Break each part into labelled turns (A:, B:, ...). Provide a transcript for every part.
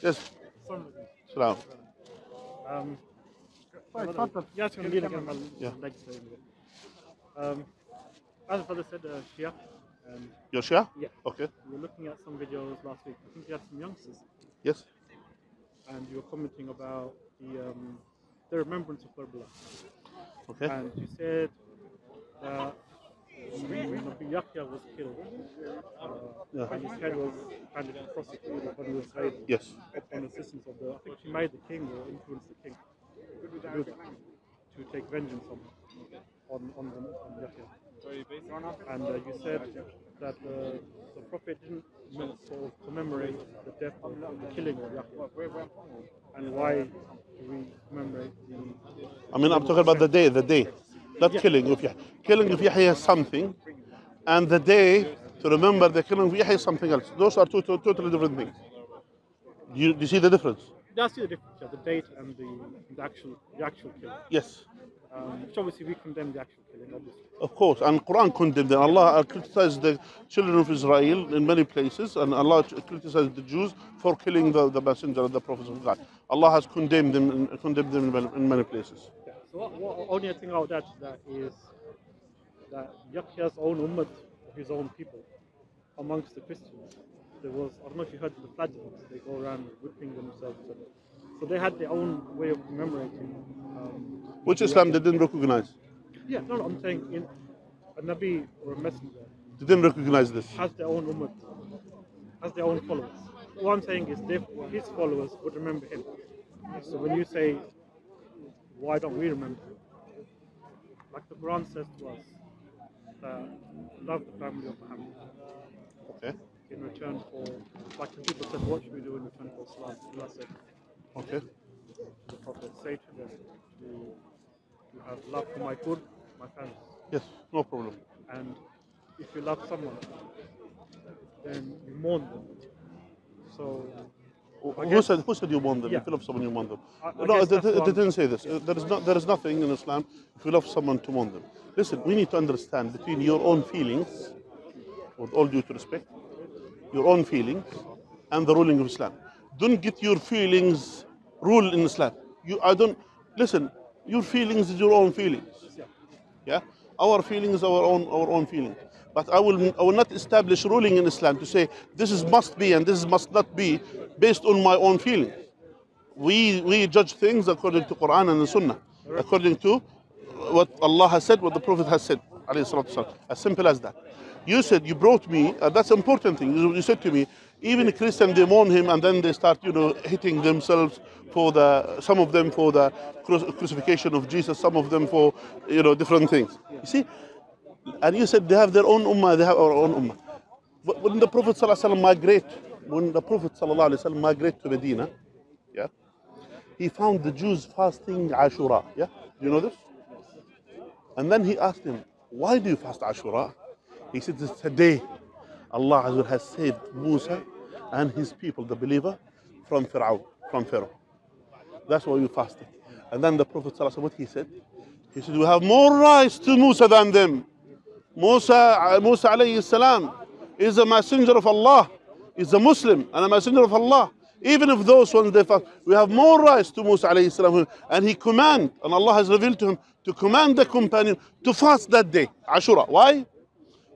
A: Just
B: sit
C: down. Um,
B: jag ska bli gammal
A: Yeah.
B: Um, as father said, uh, Shia. Um,
A: Your Shia?
B: Yeah.
A: Okay.
B: We were looking at some videos last week. I think you had some youngsters.
A: Yes.
B: And you were commenting about the um, the remembrance of Karbala.
A: Okay.
B: And you said that Yahya was killed, uh, and his head was kind of prosecuted when he was raided.
A: Yes.
B: upon assistance of the, I think she made the king or influenced the king to to take vengeance on on on, the, on Yahya. And uh, you said that uh, the prophet didn't sort of commemorate the death of the killing of Yahya. And why do we commemorate the?
A: I mean, I'm talking about the day, the day, not killing of Yahya. Killing of Yahya is something, and the day to remember the killing of Yahya is something else. Those are two, two totally different things. Do you, do you see the difference?
B: That's the difference, yeah, the date and the, the actual the actual killing.
A: Yes.
B: Um, which obviously we condemn the actual killing, obviously.
A: Of course, and Quran condemned them. Allah criticized the children of Israel in many places, and Allah criticized the Jews for killing the, the messenger and the prophets of God. Allah has condemned them, condemned them in many places.
B: What, what, only thing I would add to that is that Yahya's own ummah, his own people, amongst the Christians, there was, I don't know if you heard the flagellants, they go around whipping themselves. And, so they had their own way of commemorating. Um,
A: Which Islam they didn't recognize.
B: yeah, no, no, I'm saying in a Nabi or a messenger
A: Didn't recognize this.
B: has their own ummah, has their own followers. What I'm saying is they, his followers would remember him. So when you say, why don't we remember? Like the Quran says to us, uh, love the family of Muhammad
A: Okay.
B: in return for, like the people said, what should we do in return for Salah? Allah said,
A: Okay.
B: the Prophet, say to them, to, to have love for my good, my family.
A: Yes, no problem.
B: And if you love someone, then you mourn them. So
A: Who said, who said you want them?
B: Yeah.
A: If you love someone, you want them.
B: I- I
A: no,
B: they,
A: it,
B: that's
A: it-
B: what
A: it
B: I'm-
A: didn't say this. Uh, There is, not, there is nothing in Islam if you love someone to want them. Listen, we need to understand between your own feelings, with all due to respect, your own feelings, and the ruling of Islam. Don't get your feelings rule in Islam. You, I don't, listen, your feelings is your own feelings. Yeah, our feelings, our own, our own feelings. But I will, I will not establish ruling in Islam to say this is must be and this is must not be based on my own feelings. We we judge things according to Quran and the Sunnah, according to what Allah has said, what the Prophet has said. As simple as that. You said you brought me. Uh, that's an important thing. You, said to me, even a Christian they mourn him and then they start, you know, hitting themselves for the some of them for the cru- crucifixion of Jesus, some of them for you know different things. You see, and you said they have their own ummah, they have our own ummah. But When the Prophet ﷺ migrate, when the Prophet ﷺ migrate to Medina, yeah, he found the Jews fasting Ashura. Yeah, do you know this? And then he asked him, why do you fast Ashura? He said, it's a day Allah Azza wa Jalla has saved Musa and his people, the believer, from Pharaoh, from Pharaoh. That's why we fasted. And then the Prophet ﷺ, what he said? He said, we have more rights to Musa than them. Musa, Musa alayhi salam is a messenger of Allah, is a Muslim and a messenger of Allah. Even if those ones they fast, we have more rights to Musa alayhi salam. And he command, and Allah has revealed to him to command the companion to fast that day, Ashura. Why?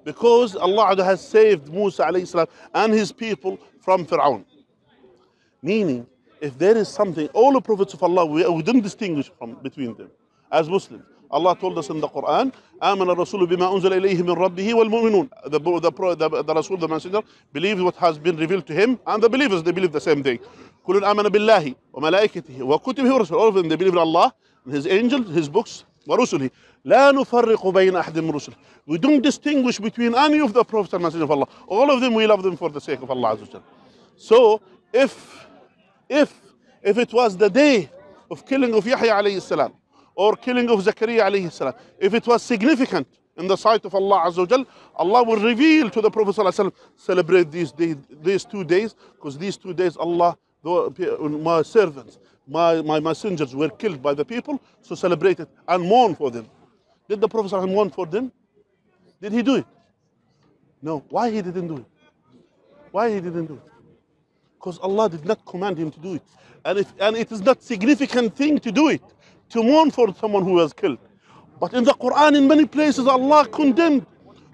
A: Because Allah has saved Musa alayhi salam and his people from Fir'aun. Meaning, if there is something, all the prophets of Allah, we, we didn't distinguish from between them as Muslims. Allah told us in the Quran, آمن الرسول بما أنزل إليه من ربه والمؤمنون. The, the, the, the Rasul, the messenger, believes what has been revealed to him, and the believers, they believe the same thing. كل آمن بالله وملائكته وكتبه ورسله. All of them, they believe in Allah, His angels, His books, ورسله. لا نفرق بين أحد من رسله. We don't distinguish between any of the prophets and messengers of Allah. All of them, we love them for the sake of Allah Azza wa. So, if if if it was the day of killing of Yahya alayhi salam or killing of Zakaria alayhi salam, if it was significant in the sight of Allah Azza wa Allah will reveal to the Prophet sallallahu celebrate these days, these two days, because these two days Allah, my servants, my, my messengers were killed by the people, so celebrate it and mourn for them. Did the Prophet sallallahu mourn for them? Did he do it? No. Why he didn't do it? Why he didn't do it? Because Allah did not command him to do it. And, if, and it is not significant thing to do it, to mourn for someone who was killed. But in the Quran, in many places, Allah condemned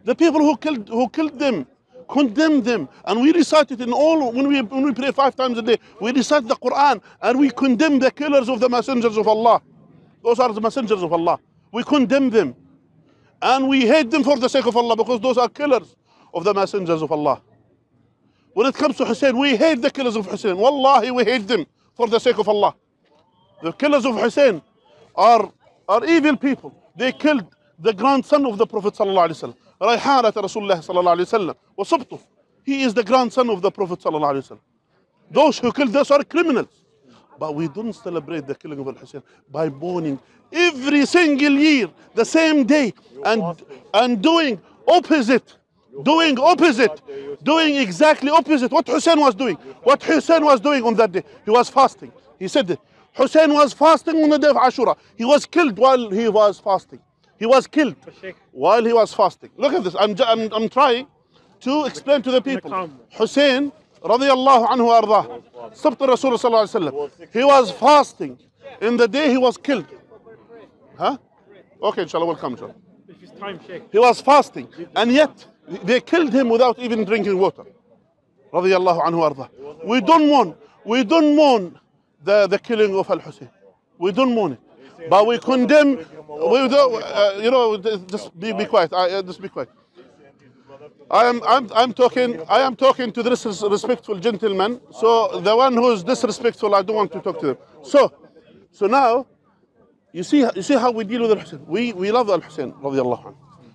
A: the people who killed, who killed them, condemned them. And we recite it in all, when we, when we pray five times a day, we recite the Quran and we condemn the killers of the messengers of Allah. Those are the messengers of Allah. We condemn them. And we hate them for the sake of Allah because those are killers of the messengers of Allah. When it comes to Hussein, we hate the killers of Hussein. Wallahi, we hate them for the sake of Allah. The killers of Hussein are, are evil people. They killed the grandson of the Prophet sallallahu alaihi wasallam. Rayhanat Rasulullah sallallahu alaihi wasallam. وصبته. He is the grandson of the Prophet sallallahu alaihi wasallam. Those who killed us are criminals. But we don't celebrate the killing of Al-Hussein by mourning every single year, the same day, and, and doing opposite. Doing opposite. Doing exactly opposite. What Hussein was doing. What Hussein was doing on that day. He was fasting. He said that. Hussein was fasting on the day of Ashura. He was killed while he was fasting. He was killed while he was fasting. Look at this. I'm, I'm, I'm trying to explain to the people. Hussein, radiallahu anhu ardah, Sabt Rasul sallallahu alayhi wa he was fasting in the day he was killed. Huh? Okay, inshallah, we'll come, inshallah.
B: if time, Sheikh,
A: He was fasting, and yet they killed him without even drinking water. Radiallahu anhu ardah. We don't mourn. We don't mourn the, the killing of Al Hussein. We don't mourn it. But we condemn, we don't, uh, you know, just be, be quiet. I, uh, just be quiet. I am I'm, I'm talking I am talking to this respectful gentleman. So the one who is disrespectful, I don't want to talk to them. So so now you see you see how we deal with Al Hussein. We we love Al Hussein.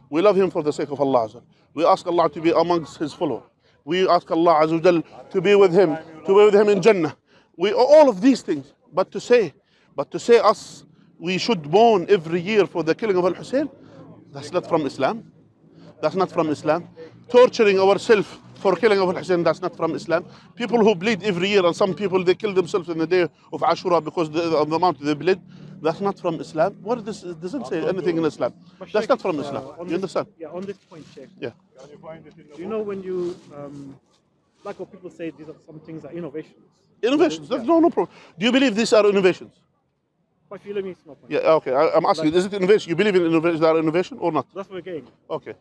A: We love him for the sake of Allah. We ask Allah to be amongst his followers. We ask Allah Azza to be with him, to be with him in Jannah. We all of these things. But to say, but to say us we should mourn every year for the killing of Al Hussein, that's not from Islam. That's not from Islam. Torturing ourselves for killing of Al Hussein, that's not from Islam. People who bleed every year, and some people they kill themselves in the day of Ashura because of the amount they bleed, that's not from Islam. What this it doesn't say anything in Islam. That's not from
B: uh,
A: Islam.
B: on
A: You understand?
B: Yeah, on this point, Sheikh.
A: Yeah.
B: Do you know when you, um, like what people say, these are some things are innovations.
A: Innovations. That's no no problem. Do you believe these are innovations?
B: But if you let me, it's no point.
A: Yeah. Okay. I, I'm asking. Is it innovation? You believe in innovation? Are innovation or not?
B: That's what we're getting.
A: Okay.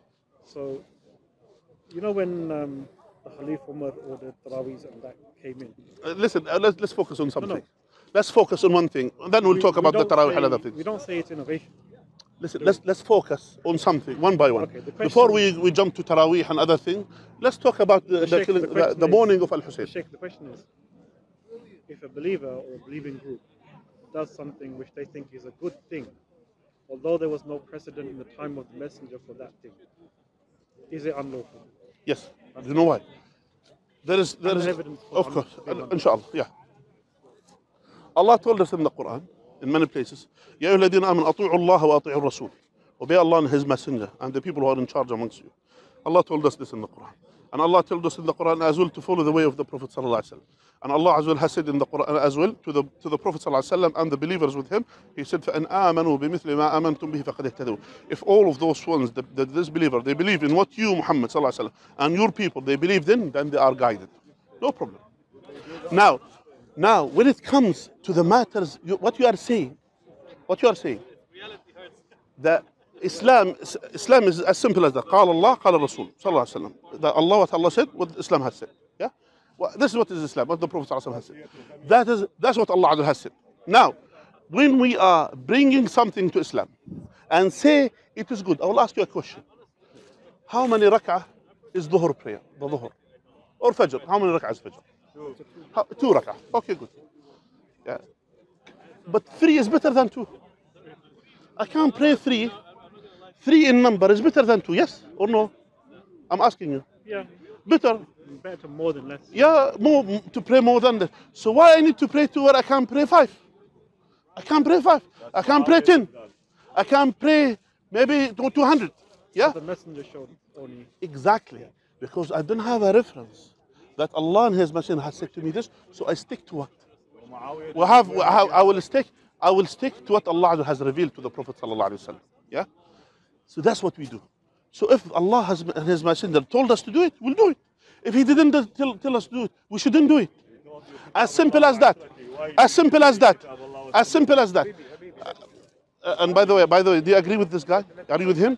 B: So, you know when um, the Khalif Umar ordered Tarawees and that came in?
A: Uh, listen. Uh, let's let's focus on something. No, no. Let's focus on one thing. and Then we'll
B: We-
A: talk
B: we
A: about the Tarawih and other things.
B: We don't say it's innovation.
A: Listen, let's let's focus on something one by one.
B: Okay, the
A: Before we, we jump to Taraweeh and other things, let's talk about the, the, killing,
B: the
A: the, the mourning of Al Hussein.
B: Sheikh, the question is, if a believer or a believing group does something which they think is a good thing, although there was no precedent in the time of the messenger for that thing, is it unlawful?
A: Yes. Do you know why? There is there
B: And
A: is
B: evidence for
A: of
B: un-
A: course,
B: being
A: uh, inshallah, yeah. Allah told us in the Quran, in many places, يا أيها الذين آمنوا أطيعوا الله وأطيعوا الرسول. Obey Allah and His Messenger and the people who are in charge amongst you. Allah told us this in the Quran. And Allah told us in the Quran as well to follow the way of the Prophet sallallahu alaihi wasallam. And Allah well has said in the Quran as well to the to the Prophet wasallam and the believers with him. He said, فَإِنْ آمَنُوا بِمِثْلِ مَا آمَنْتُمْ بِهِ فَقَدْ اهْتَدُوا If all of those ones, the, the, this believer, they believe in what you, Muhammad wasallam, and your people, they believed in, then they are guided. No problem. Now, now when it comes to the matters, you, what you are saying, what you are saying, that Islam, Islam is as simple as that. قال Allah, قال الرسول صلى الله عليه وسلم. That Allah, what Allah said, what Islam has said. This is what is Islam, what the Prophet ﷺ has said. That is, that's what Allah has said. Now, when we are bringing something to Islam and say it is good, I will ask you a question. How many rak'ah is dhuhr prayer, the dhuhr? Or fajr, how many rak'ah is fajr? How, two rak'ah, okay good. Yeah. But three is better than two. I can't pray three. Three in number is better than two, yes or no? I'm asking you.
B: Yeah.
A: Better
B: better to more than less.
A: Yeah, more to pray more than that. So why I need to pray two where I can't pray five? I can't pray five. I can't pray ten. I can't pray maybe to 200. Yeah?
B: The messenger showed only.
A: Exactly. Because I don't have a reference that Allah and His Messenger has said to me this, so I stick to what? We have, we have, I will stick. I will stick to what Allah has revealed to the Prophet sallallahu alaihi wasallam. Yeah. So that's what we do. So if Allah has and His Messenger told us to do it, we'll do it. If He didn't tell, tell us to do it, we shouldn't do it. As simple as that. As simple as that. As simple as that. Uh, and by the way, by the way, do you agree with this guy? Are you with him?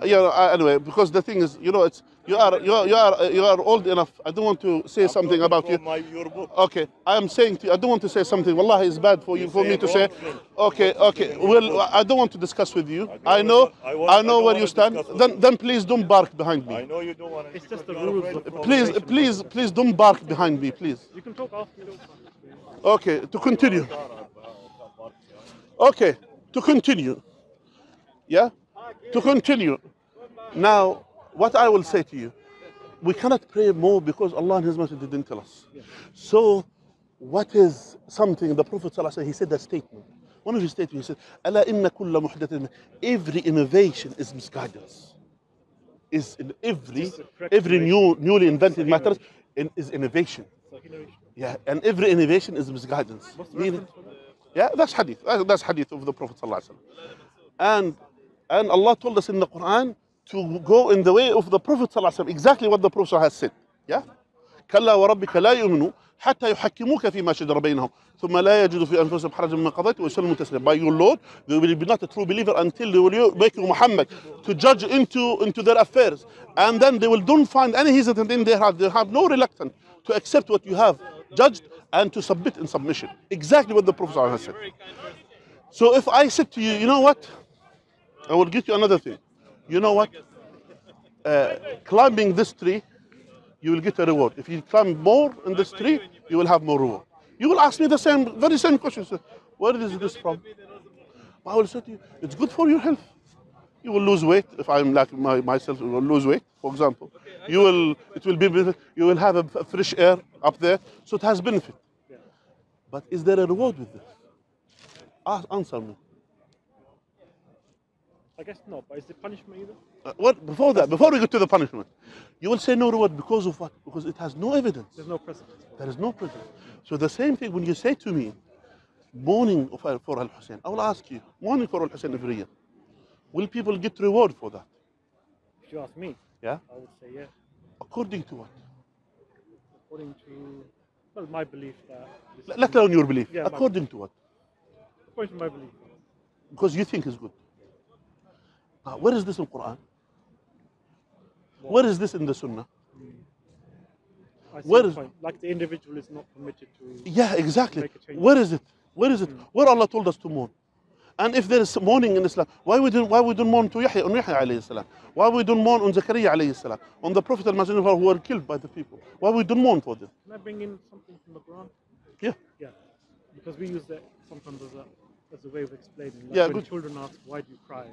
B: Saying.
A: Yeah. uh, Anyway, because the thing is, you know, it's you are you are you are, uh, you are old enough. I don't want to say something about you.
C: My, your book.
A: Okay, I am saying to you, I don't want to say something. Wallahi, it's bad for you, for me to say.
C: thing.
A: Okay, okay. Well, I don't want to discuss with you. I know,
C: I want-
A: I
C: I
A: know
C: don't
A: where you stand. Then, then please don't bark behind me.
C: I know you don't want to.
B: It's just the rules
A: Please, please, please don't bark behind me, please.
B: You can talk after.
A: Okay, to continue. Okay, to continue. Yeah? To continue. Now, what I will say to you, we cannot pray more because Allah and His Messenger didn't tell us. So, what is something the Prophet ﷺ, he said that statement. One of his statements, he said, "Ala inna kulla muhdathatin." Every innovation is misguidance. Is in every
B: It's a correct
A: every new newly invented matter in, is innovation. Yeah, and every innovation is misguidance. Meaning-
B: reference for that?
A: yeah, that's hadith. That's hadith of the Prophet ﷺ. And and Allah told us in the Quran to go in the way of the Prophet ﷺ, exactly what the Prophet has said. Yeah? كلا وربك لا يؤمنوا حتى يحكموك فيما شجر بينهم ثم لا يجدوا في انفسهم حرجا مما قضيت ويسلموا تسليما. By your Lord, they will be not a true believer until they will make you Muhammad to judge into into their affairs, and then they will don't find any hesitant in their heart. They have no reluctance to accept what you have judged and to submit in submission. Exactly what the Prophet ﷺ has said. So if I said to you, you know what? I will get you another thing. You know what? Uh, climbing this tree, you will get a reward. If you climb more in this tree, you will have more reward. You will ask me the same, very same question. Where is this from? I will say to you, it's good for your health. You will lose weight if I'm like my, myself. You will lose weight, for example. You will. It will be. You will have a, a fresh air up there, so it has benefit. But is there a reward with this? Ask, answer me.
B: I guess not, but is the punishment either?
A: Uh, what before that? Before we get to the punishment, you will say no reward because of what? Because it has no evidence.
B: There's no it.
A: There is no precedent. So the same thing when you say to me, mourning of, for Al Hussein, I will ask you, mourning for Al Hussein every year, will people get reward for that?
B: If you ask me,
A: Yeah.
B: I would say yeah.
A: According to what?
B: According to, well, my belief that.
A: Let alone your belief.
B: Yeah,
A: According to what?
B: According to my belief.
A: Because you think it's good. But where is this in Quran? Where is this in the Sunnah? Where is-
B: point. Like the individual is not permitted to.
A: Yeah, exactly.
B: Make a change.
A: Where is it? Where is it? Hmm. Where Allah told us to mourn? And if there is mourning in Islam, why we don't why we don't mourn to Yahya on Yahya alayhi salam? Why we don't mourn on Zakaria alayhi salam? On the Prophet al Messenger who were killed by the people? Why we don't mourn for them?
B: Can I bring in something from the Quran?
A: Yeah.
B: Yeah. Because we use that sometimes as a as a way of explaining. Like
A: Yeah,
B: when
A: good.
B: children ask, why do you cry?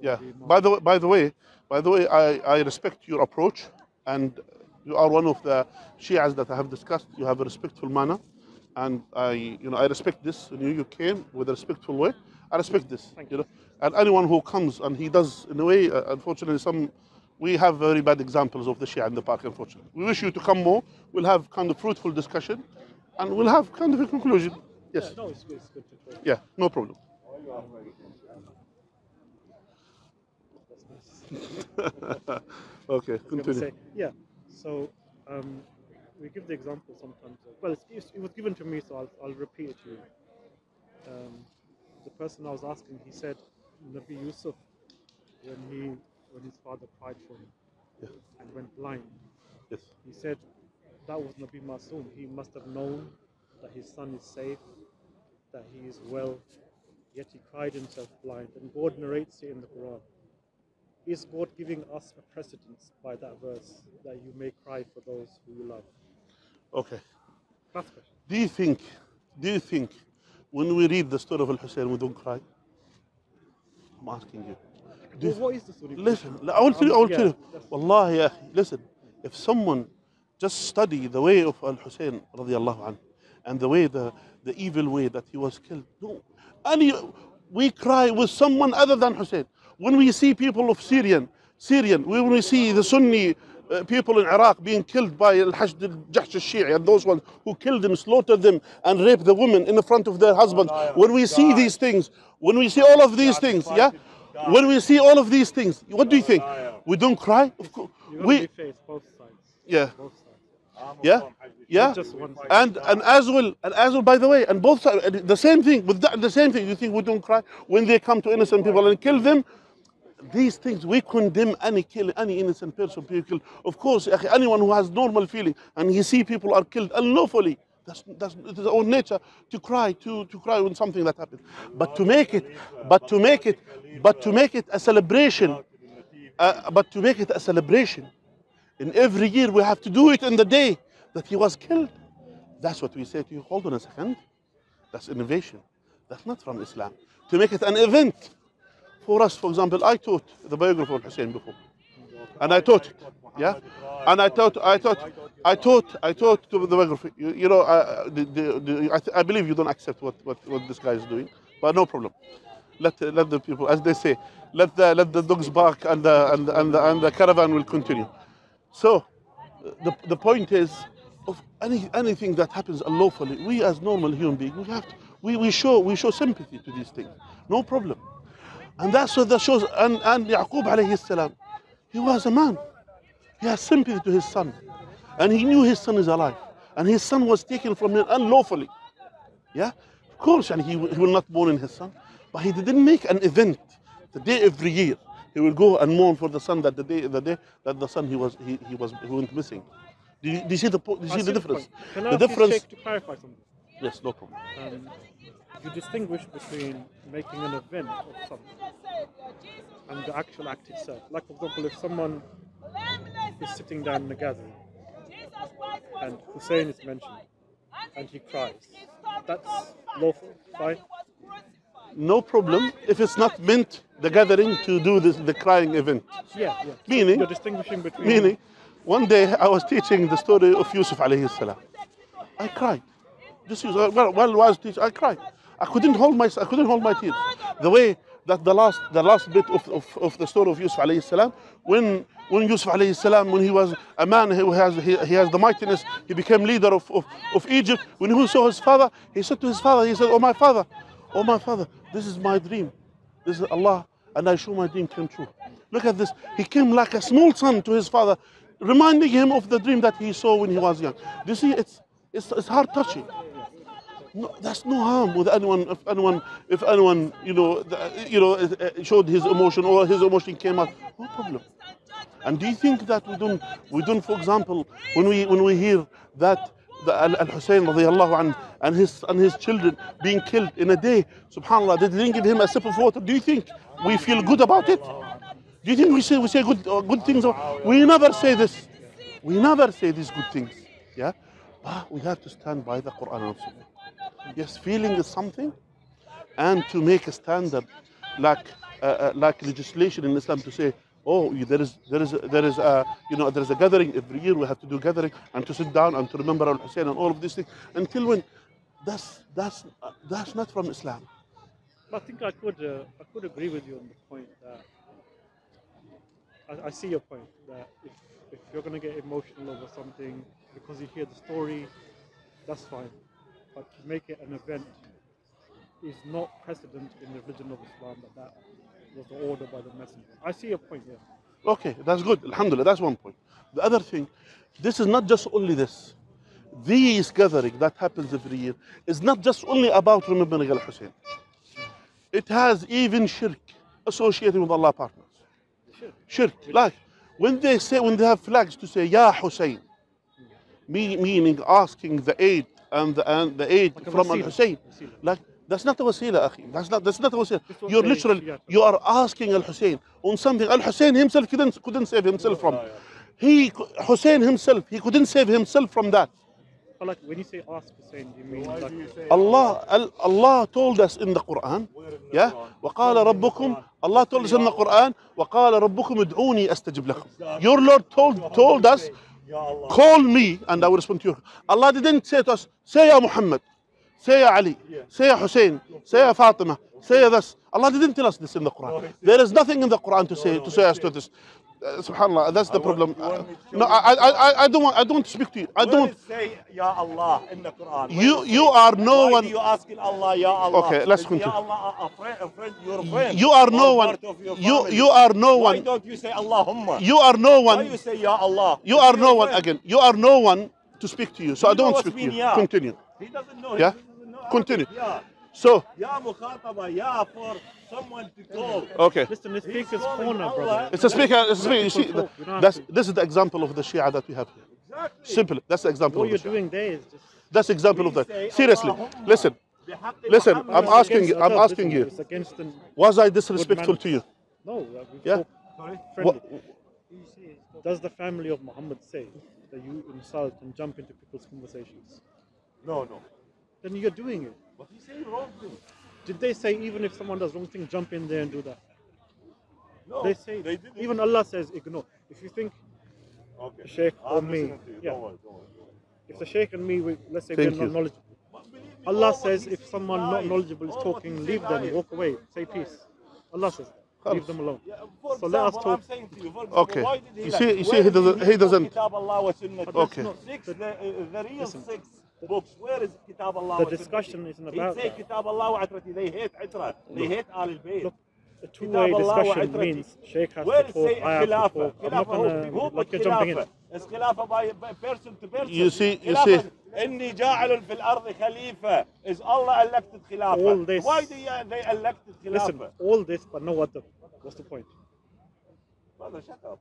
A: Yeah.
B: do you mourn?"
A: By the way, by the way, by the way, I, I respect your approach, and you are one of the Shias that I have discussed. You have a respectful manner, and I, you know, I respect this. And you, you came with a respectful way. I respect this.
B: Thank
A: you know, and anyone who comes and he does in a way, uh, unfortunately, some. We have very bad examples of the Shia in the park, unfortunately. We wish you to come more. We'll have kind of fruitful discussion, and we'll have kind of a conclusion.
B: Yeah,
A: Yes.
B: no, it's, it's good to talk.
A: Yeah, no problem. okay,
B: I was gonna
A: continue.
B: say, yeah. So um, we give the example sometimes. Of, well, it was given to me, so I'll, I'll repeat it to you. Um, the person I was asking, he said, Nabi Yusuf, when he when his father cried for him
A: Yeah.
B: and went blind,
A: Yes.
B: he said that was Nabi Masoom. He must have known that his son is safe, that he is well, yet he cried himself blind. And God narrates it in the Quran. Is God giving us a precedence by that verse that you may cry for those who you love?
A: Okay.
B: The question.
A: Do you think, do you think when we read the story of Al Hussein, we don't cry? I'm asking you. Do
B: Well, what is the story?
A: Listen, I will tell you, I will tell you. Wallahi, ya listen, if someone just study the way of Al Hussein radiallahu anhu, and the way, the, the evil way that he was killed, no. Any, we cry with someone other than Hussein. When we see people of Syrian, Syrian, when we see the Sunni uh, people in Iraq being killed by Al Hashd al Jahsh al Shi'i and those ones who killed them, slaughtered them, and raped the women in the front of their husbands. When we see these things, when we see all of these things, yeah, when we see all of these things, what do you think? We don't cry? Of course, we
B: be fair, it's both sides.
A: yeah.
B: Both sides.
A: Yeah, yeah.
B: Just one.
A: And and as well, and as well. By the way, and both sides, the same thing with that, the same thing. You think we don't cry when they come to innocent people and kill them? these things, we condemn any killing, any innocent person being killed. Of course, anyone who has normal feeling and you see people are killed unlawfully, that's, that's it is our nature to cry, to, to cry when something that happens. But to make it, but to make it, but to make it a celebration, uh, but to make it a celebration, in every year we have to do it in the day that he was killed. That's what we say to you. Hold on a second. That's innovation. That's not from Islam. To make it an event. For us, for example, I taught the biography of Hussein before. And I taught it. Yeah? And I taught, I taught, I taught, I taught to the biography. You, you know, uh, the, the, I, I believe you don't accept what, what, what this guy is doing, but no problem. Let, let the people, as they say, let the, let the dogs bark and the, and, the, and, the, and the caravan will continue. So, the, the point is, of any, anything that happens unlawfully, we as normal human beings, we have to, we, we show we show sympathy to these things, no problem. And that's what that shows. And, and Yaqub alayhi salam, he was a man. He has sympathy to his son. And he knew his son is alive. And his son was taken from him unlawfully. Yeah? Of course, and he, he will not mourn in his son. But he didn't make an event the day every year. He will go and mourn for the son that the day the day that the son he was he, he was he went missing. Do you, do you see the do you see the
B: see the
A: difference?
B: point. Can I
A: The
B: ask
A: difference
B: to clarify something?
A: Yes, no problem.
B: Um, you distinguish between making an event of something and the actual act itself. Like, for example, if someone is sitting down in a gathering and Hussein is mentioned and he cries, that's lawful, fine.
A: No problem if it's not meant the gathering to do this the crying event.
B: Yeah, yeah.
A: Meaning-
B: you're distinguishing between
A: Meaning, one day I was teaching the story of Yusuf alayhi salam. I cried. This is uh, well, while I was teaching, I cried. I couldn't hold my I couldn't hold my tears. The way that the last the last bit of, of, of the story of Yusuf alayhi salam, when when Yusuf alayhi salam, when he was a man who has he, he has the mightiness, he became leader of, of, of Egypt. When he saw his father, he said to his father, he said, Oh my father, oh my father, this is my dream. This is Allah, and I show my dream came true. Look at this. He came like a small son to his father, reminding him of the dream that he saw when he was young. You see? It's it's, it's heart touching. No, that's no harm with anyone. If anyone, if anyone, you know, you know, showed his emotion or his emotion came out, no problem. And do you think that we don't, we don't, for example, when we when we hear that Al Hussein and his and his children being killed in a day, Subhanallah, they didn't give him a sip of water. Do you think we feel good about it? Do you think we say we say good uh, good things? We never say this. We never say these good things. Yeah, but we have to stand by the Quran and Sunnah. Yes, feeling is something, and to make a standard, like uh, uh, like legislation in Islam to say, oh, there is there is there is a you know there is a gathering every year. We have to do gathering and to sit down and to remember Al Hussein and all of these things. Until when, that's that's uh, that's not from Islam.
B: I think I could uh, I could agree with you on the point that I, I see your point that if, if you're going to get emotional over something because you hear the story, that's fine. But to make it an event is not precedent in the religion of Islam that that was the order by the messenger. I see your point, yeah.
A: Okay, that's good. Alhamdulillah, that's one point. The other thing, this is not just only this. These gathering that happens every year is not just only about remembering Al Hussein. It has even shirk associated with Allah partners.
B: Sure.
A: Shirk, like when they say when they have flags to say Ya Hussein, me, meaning asking the aid and the, and the aid
B: Like
A: from Al. Hussein. Like that's not a wasila, akhi. That's not that's not a wasila. You're literally
B: yeah.
A: you are asking Al Hussein on something Al Hussein himself couldn't couldn't save himself from. He Hussein himself he couldn't save himself from that.
B: But like when you say ask Hussein, do you mean like
A: Allah Al- Allah told us in the Quran yeah وقال ربكم Allah told us in the Quran وقال ربكم ادعوني استجب لكم Your Lord told told us call me and I will respond to you. Allah didn't say to us say Ya Muhammad say Ya Ali say Ya Hussein say Ya Fatima say this. Allah didn't tell us this in the Quran. There is nothing in the Quran to say to say us to this uh, subhanallah that's the I problem. want, uh, no I, I i don't want i don't speak to you. I don't
C: say ya allah in the quran? Where
A: you you are no
C: Why
A: one
C: you asking allah ya allah?
A: Okay let's continue
C: ya allah a friend, a friend your friend?
A: You are no one you you are no
C: Why
A: one Why
C: don't you say allahumma
A: you are no one Why
C: you say ya allah
A: you are no one again. You are no one to speak to you so
C: he i
A: don't speak to you.
C: ya.
A: continue.
C: He doesn't know
A: yeah?
C: Doesn't know
A: continue.
C: Yeah.
A: So
C: ya mukhataba ya for someone to call.
A: Okay.
B: Listen, the speaker's corner, brother.
A: It's a speaker. It's a speaker. You see, that's, this is the example of the Shia that we have here.
C: Exactly.
A: Simple. That's the example.
B: What you're doing there is just.
A: That's example of that. Seriously, listen. Listen, I'm asking. I'm asking you. Was I disrespectful to you?
B: No. Uh,
A: yeah.
C: Sorry.
B: Does the family of Muhammad say that you insult and jump into people's conversations?
C: No, no.
B: Then you're doing it.
C: What saying wrong thing.
B: Did they say even if someone does wrong thing, jump in there and do that?
C: No,
B: they say
C: they didn't.
B: even Allah says ignore. If you think
C: okay.
B: Sheikh
C: I'm or
B: me,
C: don't worry, don't worry.
B: if the Sheikh and me, we, let's say we're not knowledgeable. Allah says if someone not knowledgeable is talking, leave them, walk away, say peace. Allah says. Leave them alone. So let us talk.
A: Okay. You see, you see, he doesn't. He doesn't. Okay.
B: The,
C: real six books. Where is Kitab Allah
B: The
C: wa Sunnah?
B: discussion isn't
C: He
B: about
C: say
B: that.
C: Kitab Allah wa Atrati. They hate Itra. They hate Al Bayt.
B: Look, a two-way
C: Allah wa
B: discussion
C: Itrati.
B: means Sheikh has
C: Where
B: to
C: is
B: talk,
C: say
B: I have to
C: Khilafah?
B: talk. I'm not
C: Khilafah who,
B: gonna
C: who
B: like
C: put
B: you're jumping in.
C: Khilafah? Is Khilafah by, by person to person?
A: You see- you
C: Khilafah,
A: see-
C: إني جاعل في الأرض خليفة. Is Allah elected Khilafah?
B: All this-
C: Why do you, they elected
B: Listen,
C: Khilafah?
B: all this, but no other. What's the point?
C: Brother, shut up.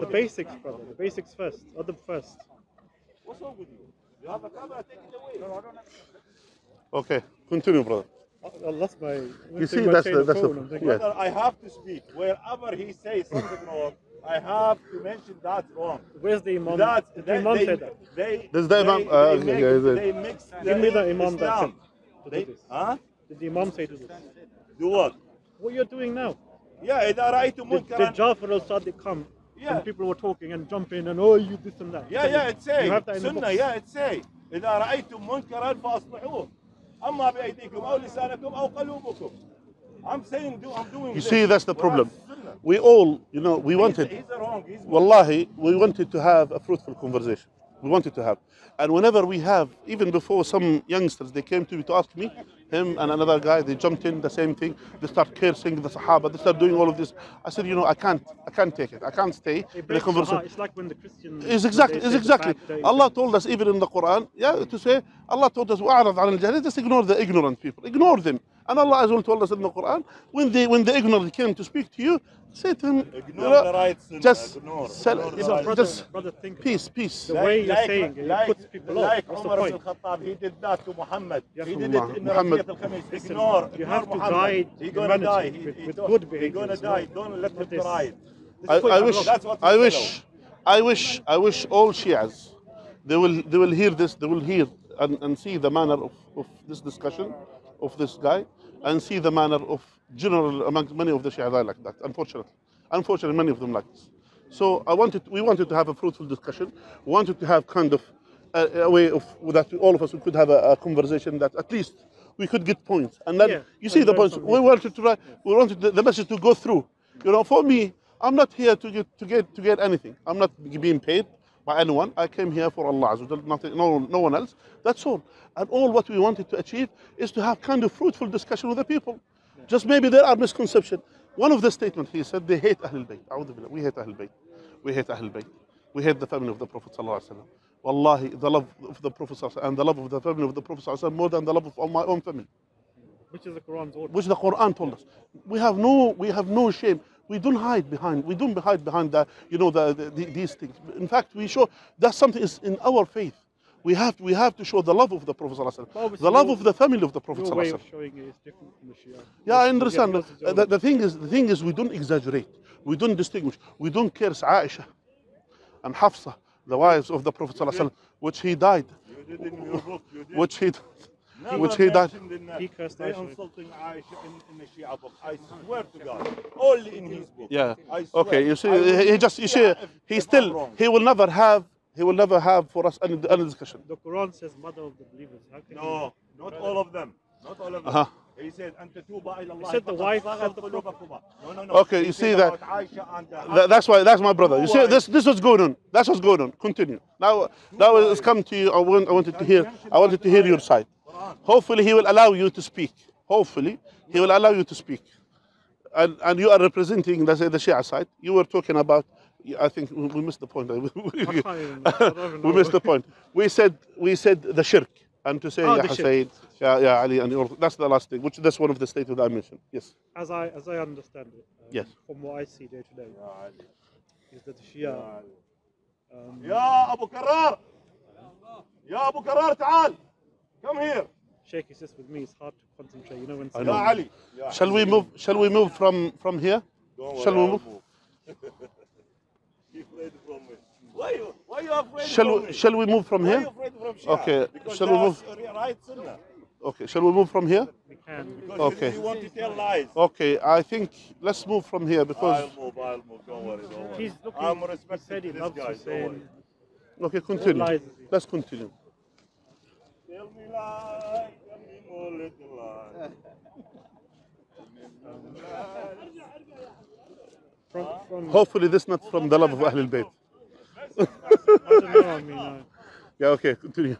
B: The basics, brother. The basics first. Other first.
C: What's wrong with you? You have a camera, take it away. No, I don't have
A: Okay. Continue, brother.
B: I lost my.
A: You see, that's the that's the
B: I'm thinking,
A: yeah.
C: Brother, I have to speak. Wherever he says something wrong, I have to mention that's wrong.
B: Where's the imam?
C: That,
B: Did
C: they,
B: the imam
C: they,
B: say that?
C: They,
A: There's the
C: they,
A: Imam,
C: they,
A: uh,
C: make,
A: yeah, is it-
C: they mix
B: Give me the imam that
C: Islam.
B: said to
C: They,
B: do this.
C: huh?
B: Did the imam say to this?
C: Do what?
B: What you're doing now?
C: Yeah, إذا رأيتم
B: Did, did
C: منكرا
B: Jafar al-Sadiq come?
C: Yeah.
B: And people were talking and jump in and oh you this and that.
C: Yeah, yeah, it's say.
B: You have that in the
C: سنة,
B: book.
C: yeah, it's say. إذا رأيتم منكرا فأصلحوه. أما بأيديكم أو لسانكم أو قلوبكم. I'm saying, do, I'm doing
A: You
C: this.
A: see, that's the
C: Whereas
A: problem.
C: Sunnah,
A: We all, you know, we
C: he's-
A: wanted.
C: He's wrong. He's
A: Wallahi, we wanted to have a fruitful conversation. we wanted to have. And whenever we have, even before some youngsters, they came to me to ask me, him and another guy, they jumped in the same thing. They start cursing the Sahaba. They start doing all of this. I said, you know, I can't, I can't take it. I can't stay in conversation.
B: It's like when the Christian.
A: It's exactly, it's exactly. Allah told us even in the Quran, yeah, to say Allah told us, just ignore the ignorant people, ignore them. And Allah as well told us in the Quran, when they, when the ignorant came to speak to you, say to him,
C: Ignore
A: you know,
C: the right sunnah,
A: just,
C: ignore,
A: sell-
C: ignore the
B: Yeah, but
C: right
B: brother,
A: just
B: brother, think
A: peace, peace.
B: The way you're saying it, it puts people
C: like
B: off. The
C: Umar ibn
B: point?
C: Khattab, he did that to Muhammad.
B: You
C: he
B: have
C: did
A: to-
C: it in
A: Muhammad-
C: Rabiat al-Khamis.
B: Listen,
C: Ignore,
B: you
C: ignore
B: have to
C: Muhammad.
B: guide
C: He gonna die. He,
B: with-
C: he
B: with good
C: He
B: behavior,
C: gonna
B: so
C: die. Don't let him
B: this.
C: die.
A: I, I wish,
B: have
C: That's what
A: I wish. I wish, I wish all Shias, they will, they will hear this, they will hear and, and see the manner of, of this discussion of this guy, and see the manner of general among many of the Shia like that. Unfortunately, unfortunately, many of them like this. So I wanted, we wanted to have a fruitful discussion. We wanted to have kind of a, a way of that all of us could have a, a conversation that at least we could get points. And then
B: Yeah,
A: you see the points. We wanted to write, we wanted the, the message to go through. You know, for me, I'm not here to get to get to get anything. I'm not being paid by anyone. I came here for Allah, Azza wa nothing, no, no one else. That's all. And all what we wanted to achieve is to have kind of fruitful discussion with the people. Just maybe there are misconceptions. One of the statements he said they hate Ahlul Bayt. We hate Ahlul Bayt. We hate Ahlul Bayt. We hate the family of the Prophet sallallahu alaihi wasallam. Wallahi, the love of the Prophet sallallahu alaihi wasallam and the love of the family of the Prophet sallallahu alaihi wasallam more than the love of my own family
B: Which is the Quran's order.
A: which the Quran told us. We have no, we have no shame. We don't hide behind. We don't hide behind the, you know, the, the, the- these things. In fact, we show that something is in our faith. We have, we have to show the love of the Prophet sallallahu alaihi wasallam,
B: Obviously,
A: the love of the family of the Prophet
B: Your way of showing it is different from the Shia.
A: Yeah, I understand.
B: your
A: The, the thing is, the thing is, we don't exaggerate. We don't distinguish. We don't curse Aisha and Hafsa, the wives of the Prophet wasallam, which he died,
C: You did in your book. You did.
A: which he,
C: Never
A: which he
C: does.
B: He.
C: I swear to God, only in his book.
A: Yeah. Okay. You see, he, just you see, he still he will never have he will never have for us any, any discussion.
B: The Quran says, "Mother of the believers."
C: no, not all of them. Not all of them.
A: Uh -huh.
C: He said, he
B: said the wife of the
C: Prophet. No, no, no.
A: Okay, you see that,
C: uh,
A: that, That's why. That's my brother. You see, this this was going on. That's what's going on. Continue. Now, now it's come to you. I, want, I wanted to hear. I wanted to hear your side. Hopefully, he will allow you to speak. Hopefully, he will allow you to speak. And and you are representing, let's say, the Shia side. You were talking about Yeah, I think we we missed the point.
B: I can't even, I don't even
A: we
B: know.
A: missed the point. We said we said the shirk and to say
B: Oh,
A: Ya
B: the shirk.
A: Hussein, Ya, ya Ali, and your, that's the last thing. Which that's one of the statements that I mentioned. Yes.
B: As I as I understand it, um,
A: Yes.
B: from what I see day to day, is that the Shia, um,
C: يا ابو كرار يا ابو كرار تعال Come here.
B: Sheikh, it's just with me, it's hard to concentrate. You know when.
A: I know.
C: Ali.
A: Shall we move? Shall we move from from here?
C: Don't
A: shall we move?
C: move. why you, why you afraid
A: shall we, shall we move from
C: why
A: here?
C: From
A: okay.
C: Because
A: shall we move?
C: Right
A: okay. Shall we move from here?
B: We can.
C: Because
A: okay.
C: You want to tell lies.
A: Okay. I think let's move from here because.
C: I'll move. I'll move. Don't worry. Don't worry.
B: He's looking.
C: I'm respecting he
B: said he
C: this guy. Don't worry.
A: Okay. Continue. Let's continue.
C: Tell me lie, tell me more little lie.
B: From from.
A: Hopefully, this not from the love of Ahlul Bayt.
B: I don't know. I mean, uh,
A: Yeah. Okay. Continue.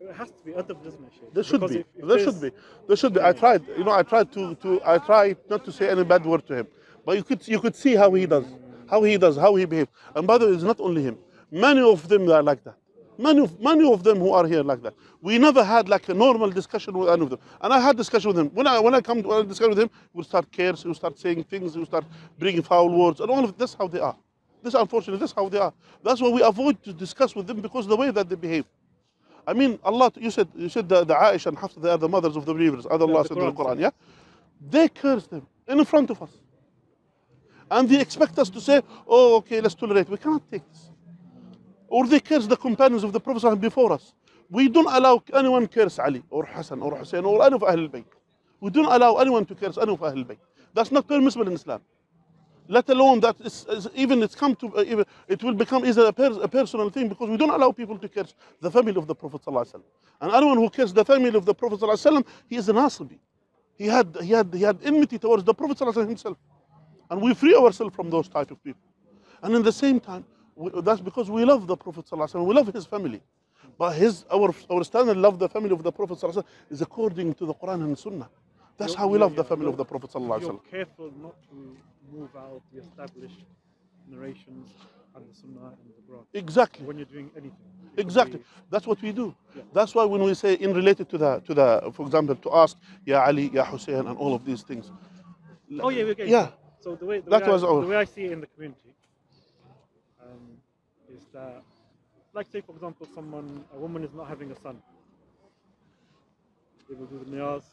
B: it has to be adab, doesn't it, Sheikh?
A: There should
B: Because
A: be.
B: if- if
A: there should be. There should be. I tried. You know, I tried to, to. I tried not to say any bad word to him, but you could you could see how he does, how he does, how he behaves. And by the way, it's not only him. Many of them are like that. Many of many of them who are here like that. We never had like a normal discussion with any of them. And I had discussion with him. When I when I come to when I discuss with him, we'll start cares. We'll start saying things. We'll start bringing foul words, and all of that's how they are. This unfortunately, that's how they are. That's why we avoid to discuss with them because the way that they behave. I mean, Allah, you said, you said the, the Aisha and Hafsa, they are the mothers of the believers. As Allah said in the
B: Quran,
A: yeah? They curse them in front of us. And they expect us to say, oh, okay, let's tolerate. We cannot take this or they curse the companions of the Prophet before us. We don't allow anyone curse Ali or Hassan or Hussein or any of Ahlul Bayt. We don't allow anyone to curse any of Ahlul Bayt. That's not permissible in Islam. Let alone that it's, it's, even it's come to uh, even, it will become either a, per, a, personal thing because we don't allow people to curse the family of the Prophet and anyone who curses the family of the Prophet he is a Nasibi. He had he had he had enmity towards the Prophet himself, and we free ourselves from those type of people. And in the same time, that's because we love the Prophet ﷺ, we love his family. But his our our standard love the family of the Prophet ﷺ is according to the Quran and Sunnah. That's
B: You're-
A: how we
B: you're-
A: love the
B: you're-
A: family of
B: you're-
A: the Prophet
B: You're
A: ﷺ.
B: careful not to move out of the established narrations and the Sunnah and the Quran
A: Exactly.
B: when you're doing anything. Because
A: Exactly.
B: we-
A: That's what we do.
B: Yeah.
A: That's why when we say in related to the to the for example to ask Ya Ali, Ya Hussein and all of these things.
B: Oh yeah, okay.
A: Yeah.
B: So the way the,
A: That
B: way,
A: was
B: I,
A: our-
B: the way I see it in the community um, is that, like say for example, someone a woman is not having a son. They will do the niyaz,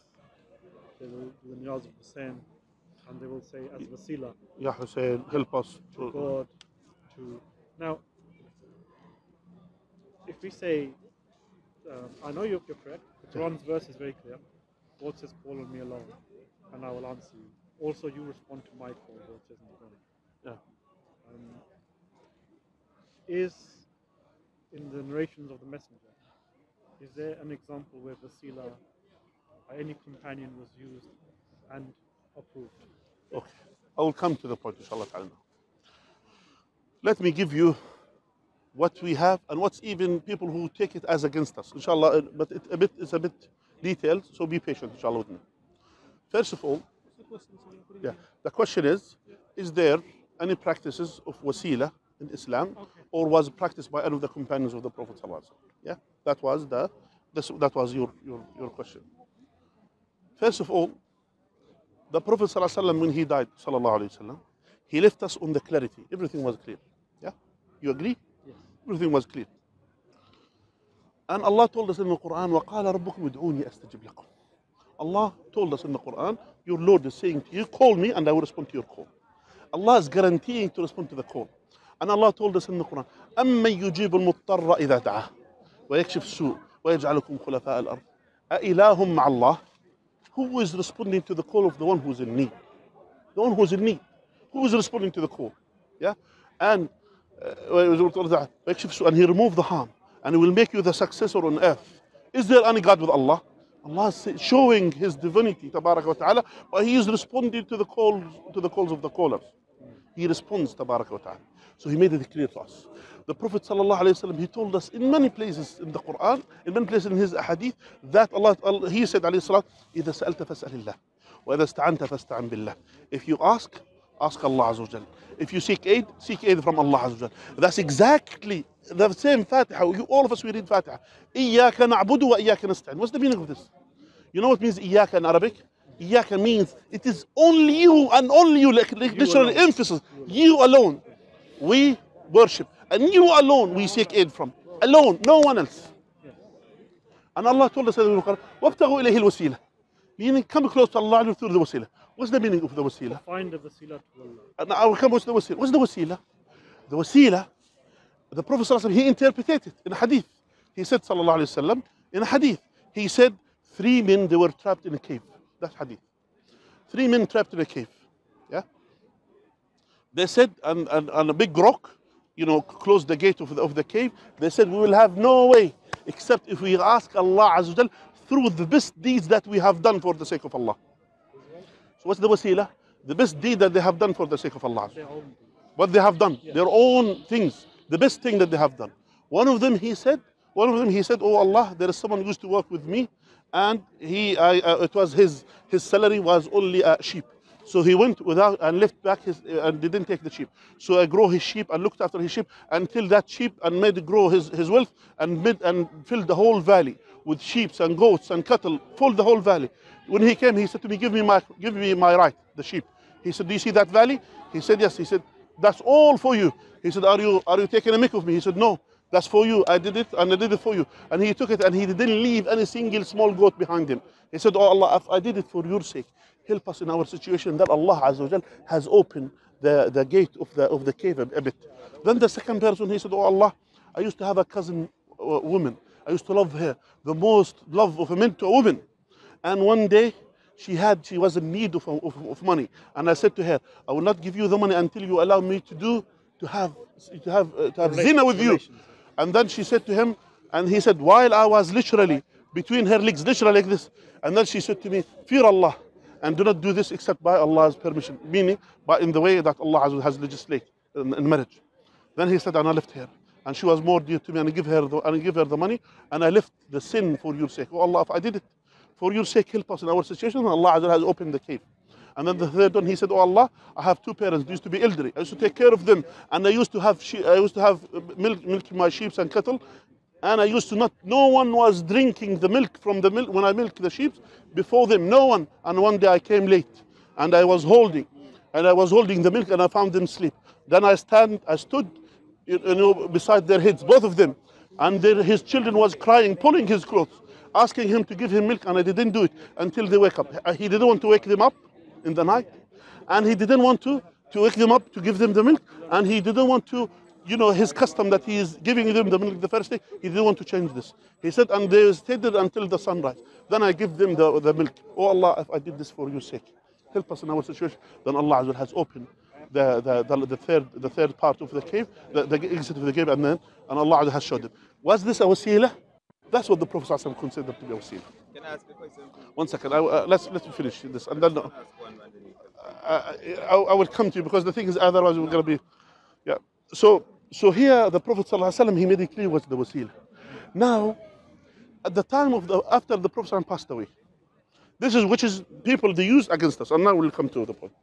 B: they will do the niyaz of Hussein, and they will say as wasila
A: Ya Hussein, help us.
B: to God. To now, if we say, um, I know you're, you're correct. The Quran's verse is very clear. God says, "Call on me alone, and I will answer you." Also, you respond to my call. God says in the Quran.
A: Yeah.
B: Um, is in the narrations of the Messenger, is there an example where Vasila by any companion was used and approved?
A: Okay. I will come to the point, inshallah ta'ala. Let me give you what we have and what's even people who take it as against us, inshallah. uh, But it, a bit, it's a bit detailed, so be patient, inshallah. First of all, yeah, the question is Is there any practices of wasila in Islam, or was it practiced by any of the companions of the Prophet? ﷺ? Yeah, that was, the, this, that was your, your, your question. First of all, the Prophet ﷺ, when he died, sallallahu alaihi wasallam, he left us on the clarity. Everything was clear. Yeah, you agree?
B: Yes.
A: Everything was clear. And Allah told us in the Quran, وَقَالَ رَبُّكُمْ ادْعُونِي أَسْتَجِبْ لَكُمْ Allah told us in the Quran, your Lord is saying to you, call me and I will respond to your call. Allah is guaranteeing to respond to the call. And Allah told us in the Quran, أَمَّن يُجِيبُ الْمُضْطَرَّ إِذَا دَعَاهُ وَيَكْشِفُ السُّوءَ وَيَجْعَلُكُمْ خُلَفَاءَ الْأَرْضِ أَإِلَهٌ مَعَ اللَّهِ Who is responding to the call of the one who is in need? The one who is in need. Who is responding to the call? Yeah? And uh, and he removed the harm and he will make you the successor on earth. Is there any God with Allah? Allah is showing his divinity, tabarak wa ta'ala, but he is responding to the calls to the calls of the callers. He responds, tabarak wa ta'ala. So he made it clear to us. The Prophet وسلم, he told us in many places in the Quran, in many places in his hadith, that Allah, he said عليه الصلاة, إذا سألت فاسأل الله وإذا استعنت فاستعن بالله. If you ask, ask Allah Azza wa If you seek aid, seek aid from Allah Azza wa That's exactly the same Fatiha. You, all of us, we read Fatiha. إياك نعبد وإياك نستعين. What's the meaning of this? You know what means إياك in Arabic? إياك means it is only you and only you, like, like literally emphasis. You alone We worship. And you alone we seek aid from. Alone, no one else. And Allah told us in the Quran, وَابْتَغُوا إِلَيْهِ الْوَسِيلَةِ Meaning, come close to Allah through the wasila. What's the meaning of the wasila?
B: Find the wasila to Allah.
A: And I will come with the wasila. What's the wasila? The wasila, the Prophet ﷺ, he interpreted it in a hadith. He said, sallallahu alayhi wasallam, in a hadith, he said, three men, they were trapped in a cave. That's hadith. Three men trapped in a cave. Yeah? They said, and, and, and a big rock, you know, closed the gate of the, of the cave. They said, we will have no way except if we ask Allah Azza wa through the best deeds that we have done for the sake of Allah. So what's the wasila? The best deed that they have done for the sake of Allah. What they have done, their own things, the best thing that they have done. One of them, he said, one of them, he said, "Oh Allah, there is someone who used to work with me, and he, I, uh, it was his, his salary was only a sheep. So he went without and left back his uh, and didn't take the sheep. So I grow his sheep and looked after his sheep until that sheep and made grow his, his wealth and made and filled the whole valley with sheep and goats and cattle, filled the whole valley. When he came, he said to me, "Give me my, give me my right, the sheep." He said, "Do you see that valley?" He said, "Yes." He said, "That's all for you." He said, "Are you are you taking a mick of me?" He said, "No." That's for you. I did it and I did it for you. And he took it and he didn't leave any single small goat behind him. He said, Oh Allah, I did it for your sake, help us in our situation that Allah Azza wa has opened the, the gate of the of the cave a, a bit. Then the second person he said, Oh Allah, I used to have a cousin uh, woman. I used to love her, the most love of a man to a woman. And one day she had she was in need of, of, of money. And I said to her, I will not give you the money until you allow me to do to have to have uh, to have
B: Relation-
A: zina with you. And then she said to him, and he said, while I was literally between her legs, literally like this. And then she said to me, fear Allah and do not do this except by Allah's permission, meaning by in the way that Allah has- has legislated in, in marriage. Then he said, and I left her. And she was more dear to me, and I give her the, and I give her the money, and I left the sin for your sake. Oh Allah, if I did it for your sake, help us in our situation, and Allah has opened the cave. And then the third one, he said, "Oh Allah, I have two parents. They used to be elderly. I used to take care of them, and I used to have she- I used to have milk, milk my sheep and cattle, and I used to not. No one was drinking the milk from the milk when I milk the sheep before them. No one. And one day I came late, and I was holding, and I was holding the milk, and I found them asleep. Then I stand, I stood, you you know, beside their heads, both of them, and their, his children was crying, pulling his clothes, asking him to give him milk, and I didn't do it until they wake up. Uh, He didn't want to wake them up in the night, and he didn't want to to wake them up to give them the milk, and he didn't want to, you know, his custom that he is giving them the milk the first day. He didn't want to change this. He said, and they stayed there until the sunrise. Then I give them the, the milk. Oh Allah, if I did this for your sake, help us in our situation. Then Allah Azza wa Jalla has opened the, the, the, the third the third part of the cave, the, the exit of the cave, and then and Allah Azza has showed them. Was this a wasila? That's what the Prophet ﷺ considered to be a wasila.
D: Can I ask a question?
A: One second, I, uh, let's let's finish this, and then uh,
D: Ask.
A: I, I will come to you because the thing is otherwise we're going to be, yeah. So so here the Prophet ﷺ, he made it clear what's the wasila. Now, at the time of the after the Prophet ﷺ passed away, this is which is people they use against us, and now we'll come to the point.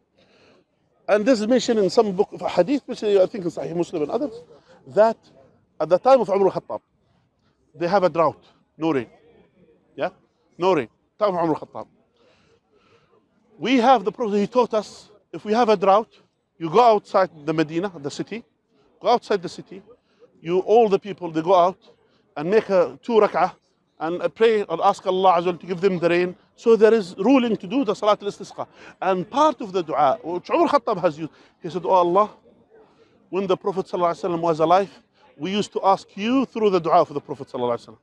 A: And this is mentioned in some book of hadith, which I think in Sahih Muslim and others, that at the time of Umar al-Khattab, they have a drought, no rain. Yeah? No rain. Time of Umar al-Khattab. We have the Prophet, he taught us, if we have a drought, you go outside the Medina, the city, go outside the city, you, all the people, they go out and make a two rak'ah and uh, pray and ask Allah Azza wa Jalla to give them the rain. So there is ruling to do the Salat al-Istisqa. And part of the dua, which Umar Khattab has used, he said, Oh Allah, when the Prophet ﷺ was alive, we used to ask you through the dua for the Prophet ﷺ.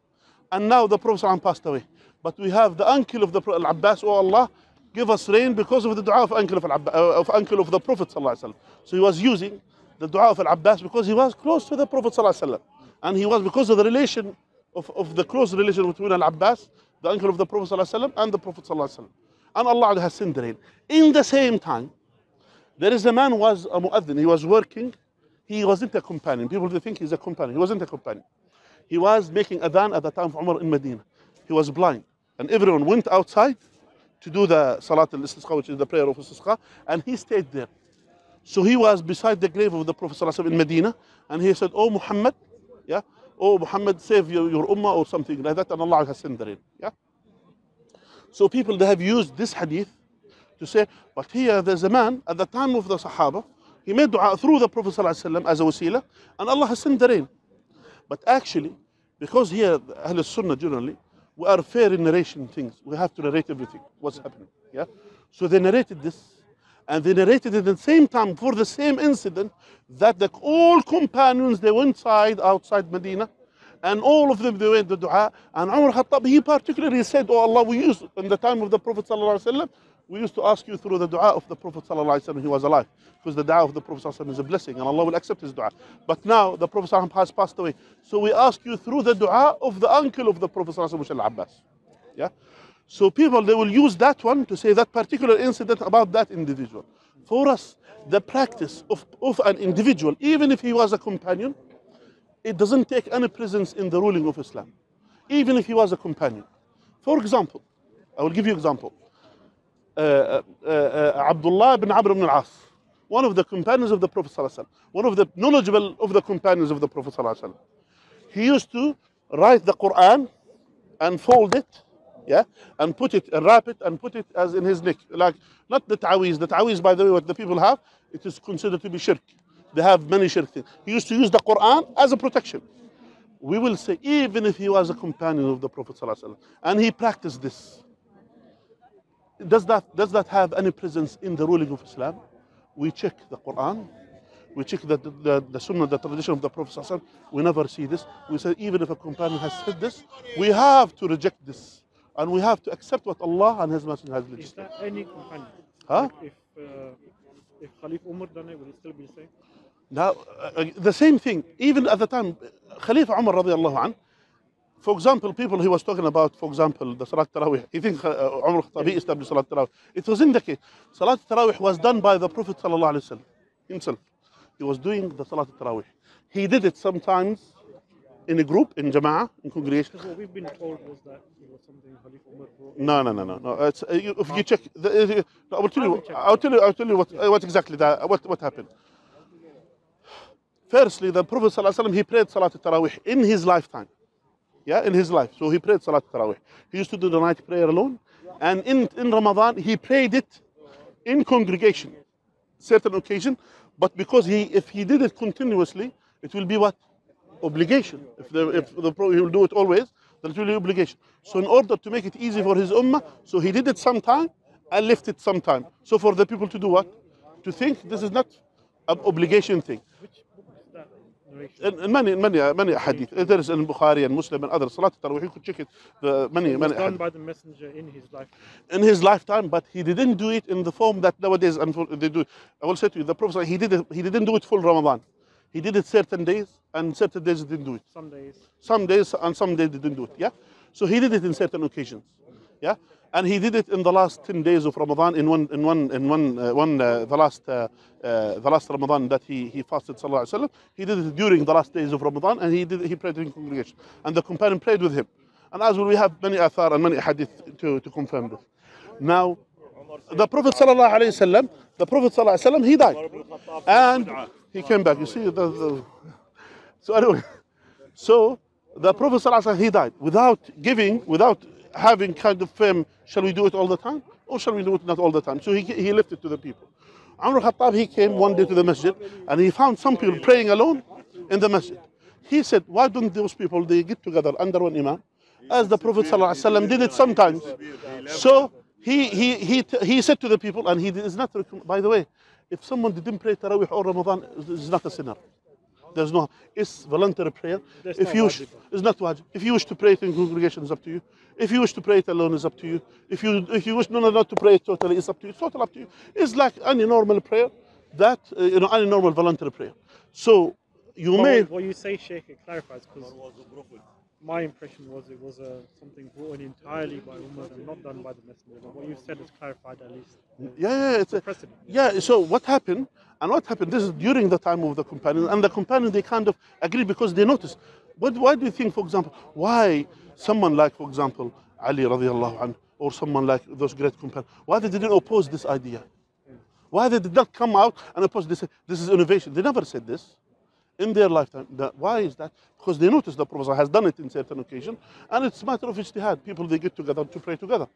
A: And now the Prophet ﷺ passed away. But we have the uncle of the Prophet, Al-Abbas, oh Allah, give us rain because of the dua of uncle of, Al-Abbas, uh, of uncle of the Prophet ﷺ. So he was using the dua of Al-Abbas because he was close to the Prophet ﷺ. And he was because of the relation of, of the close relation between Al-Abbas, the uncle of the Prophet ﷺ, and the Prophet ﷺ. And Allah has sent the rain. In the same time, there is a man who was a muaddin. He was working. He wasn't a companion. People they think he's a companion. He wasn't a companion. He was making adhan at the time of Umar in Medina. He was blind. And everyone went outside to do the Salat al-Istisqa, which is the prayer of Istisqa, and he stayed there. So he was beside the grave of the Prophet ﷺ in Medina, and he said, "Oh Muhammad, yeah, oh Muhammad, save your, your ummah or something like that," and Allah has sent the rain. Yeah. So people they have used this hadith to say, but here there's a man at the time of the Sahaba, he made dua through the Prophet ﷺ as a wasila, and Allah has sent the rain. But actually, because here Ahl Sunnah generally, we are fair in narration things. We have to narrate everything, what's happening. Yeah. So they narrated this, and they narrated at the same time for the same incident that the all companions they went inside outside Medina, and all of them they went to dua. And Umar Khattab he particularly said, "Oh Allah, we used in the time of the Prophet sallallahu we used to ask you through the dua of the Prophet. He was alive because the dua of the Prophet is a blessing, and Allah will accept his dua. But now the Prophet has passed away, so we ask you through the dua of the uncle of the Prophet sallallahu Abbas. Yeah. So people they will use that one to say that particular incident about that individual. For us, the practice of, of an individual, even if he was a companion, it doesn't take any presence in the ruling of Islam, even if he was a companion. For example, I will give you example. Uh, uh, uh, Abdullah ibn Amr ibn al-As, one of the companions of the Prophet ﷺ, one of the knowledgeable of the companions of the Prophet ﷺ. He used to write the Quran and fold it, yeah, and put it and wrap it and put it as in his neck, like not the tawiz. The tawiz, by the way, what the people have, it is considered to be shirk. They have many shirk things. He used to use the Quran as a protection. We will say, even if he was a companion of the Prophet ﷺ, and he practiced this, does that does that have any presence in the ruling of Islam? We check the Quran, we check the, the, the Sunnah, the tradition of the Prophet. ﷺ. We never see this. We say, even if a companion has said this, we have to reject this. And we have to accept what Allah and His Messenger has
B: Is
A: legislated.
B: that any companion?
A: Huh?
B: Like if uh, if Khalif Umar done it, would it still be the same?
A: Now, uh, the same thing, even at the time, Khalifa Umar radiallahu an, for example, people he was talking about, for example, the Salat Tarawih, he thinks uh, Umar Khattabi established Salat Tarawih. It was in the case. Salat Tarawih was done by the Prophet sallallahu alaihi wasallam himself. He was doing the Salat Tarawih. He did it sometimes in a group, in Jama'ah, in congregation.
B: Because what we've been told was that it was something.
A: No, no, no, no, no. Uh, if you check, the, uh, I will tell you. I'll tell you. I'll tell you what, uh, what exactly that, what, what happened. Firstly, the Prophet ﷺ, he prayed Salat Tarawih in his lifetime. Yeah, in his life. So he prayed Salat Tarawih. He used to do the night prayer alone, and in in Ramadan he prayed it in congregation, certain occasion. But because he, if he did it continuously, it will be what obligation. If the if the pro, he will do it always, then it will be obligation. So in order to make it easy for his ummah, so he did it sometime and left it sometime. So for the people to do what? To think this is not an obligation thing.
B: Which book is that narration?
A: In, in many many many hadith, there is in Bukhari and Muslim and other Salat Tarawih. You could check it. The many
B: It was
A: many
B: done
A: hadith.
B: by the messenger in his life.
A: in his lifetime, but he didn't do it in the form that nowadays they do. I will say to you, the Prophet he did it, he didn't do it full Ramadan. He did it certain days, and certain days he didn't do it.
B: Some days.
A: Some days and some days he didn't do it. Yeah, so he did it in certain occasions. Yeah, and he did it in the last ten days of Ramadan. In one, in one, in one, uh, one uh, the last, uh, uh, the last Ramadan that he he fasted. Sallallahu alaihi wasallam. He did it during the last days of Ramadan, and he did he prayed in congregation, and the companion prayed with him. And as well, we have many athar and many hadith to, to confirm this. Now, the Prophet sallallahu alaihi wasallam, the Prophet sallallahu alaihi wasallam, he died, and he came back. You see, the, the, so anyway, so the Prophet wasallam, he died without giving, without having kind of firm. Shall we do it all the time, or shall we do it not all the time? So he he left it to the people. Umar Khattab he came one day to the masjid, and he found some people praying alone in the masjid. He said, "Why don't those people they get together under one imam?" As the Prophet ﷺ did it sometimes. So he, he, he, he said to the people, and he is not, by the way, if someone didn't pray Tarawih or Ramadan, is not a sinner. There's no, it's voluntary prayer.
B: There's
A: if you wish, it's not wajib. If you wish to pray it in congregation, it's up to you. If you wish to pray it alone, it's up to you. If you, if you wish no, no, not to pray it totally, it's up to you. It's totally up to you. It's like any normal prayer, that, uh, you know, any normal voluntary prayer. So you may,
B: what, what you say, Sheikh, it clarifies because my impression was it was uh, something brought in entirely by Umar and not done by the messenger. But what you said is clarified at least.
A: yeah, yeah, it's a,
B: Precedent.
A: Yeah, so what happened, and what happened, this is during the time of the companion, and the companion, they kind of agreed because they noticed. But why do you think, for example, why someone like, for example, Ali radiallahu anhu, or someone like those great companions, why they didn't oppose this idea? Why they did not come out and oppose this? This is innovation. They never said this in their lifetime. That- why is that? Because they notice the Prophet has done it in certain occasion, and it's a matter of ijtihad. People they get together to pray together.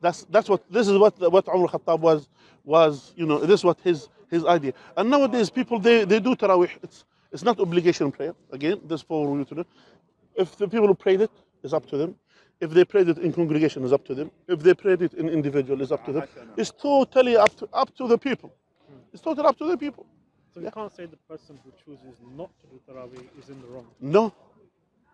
A: That's that's what this is what what Umar Khattab was was you know this is what his his idea. And nowadays people they, they do tarawih. It's it's not obligation prayer. Again, this for you to know. If the people who prayed it, it's up to them. If they prayed it in congregation, it's up to them. If they prayed it in individual, it's up to them. It's totally up to up to the people. It's totally up to the people.
B: So you can't say the person who chooses not to do Taraweeh is in the wrong.
A: No,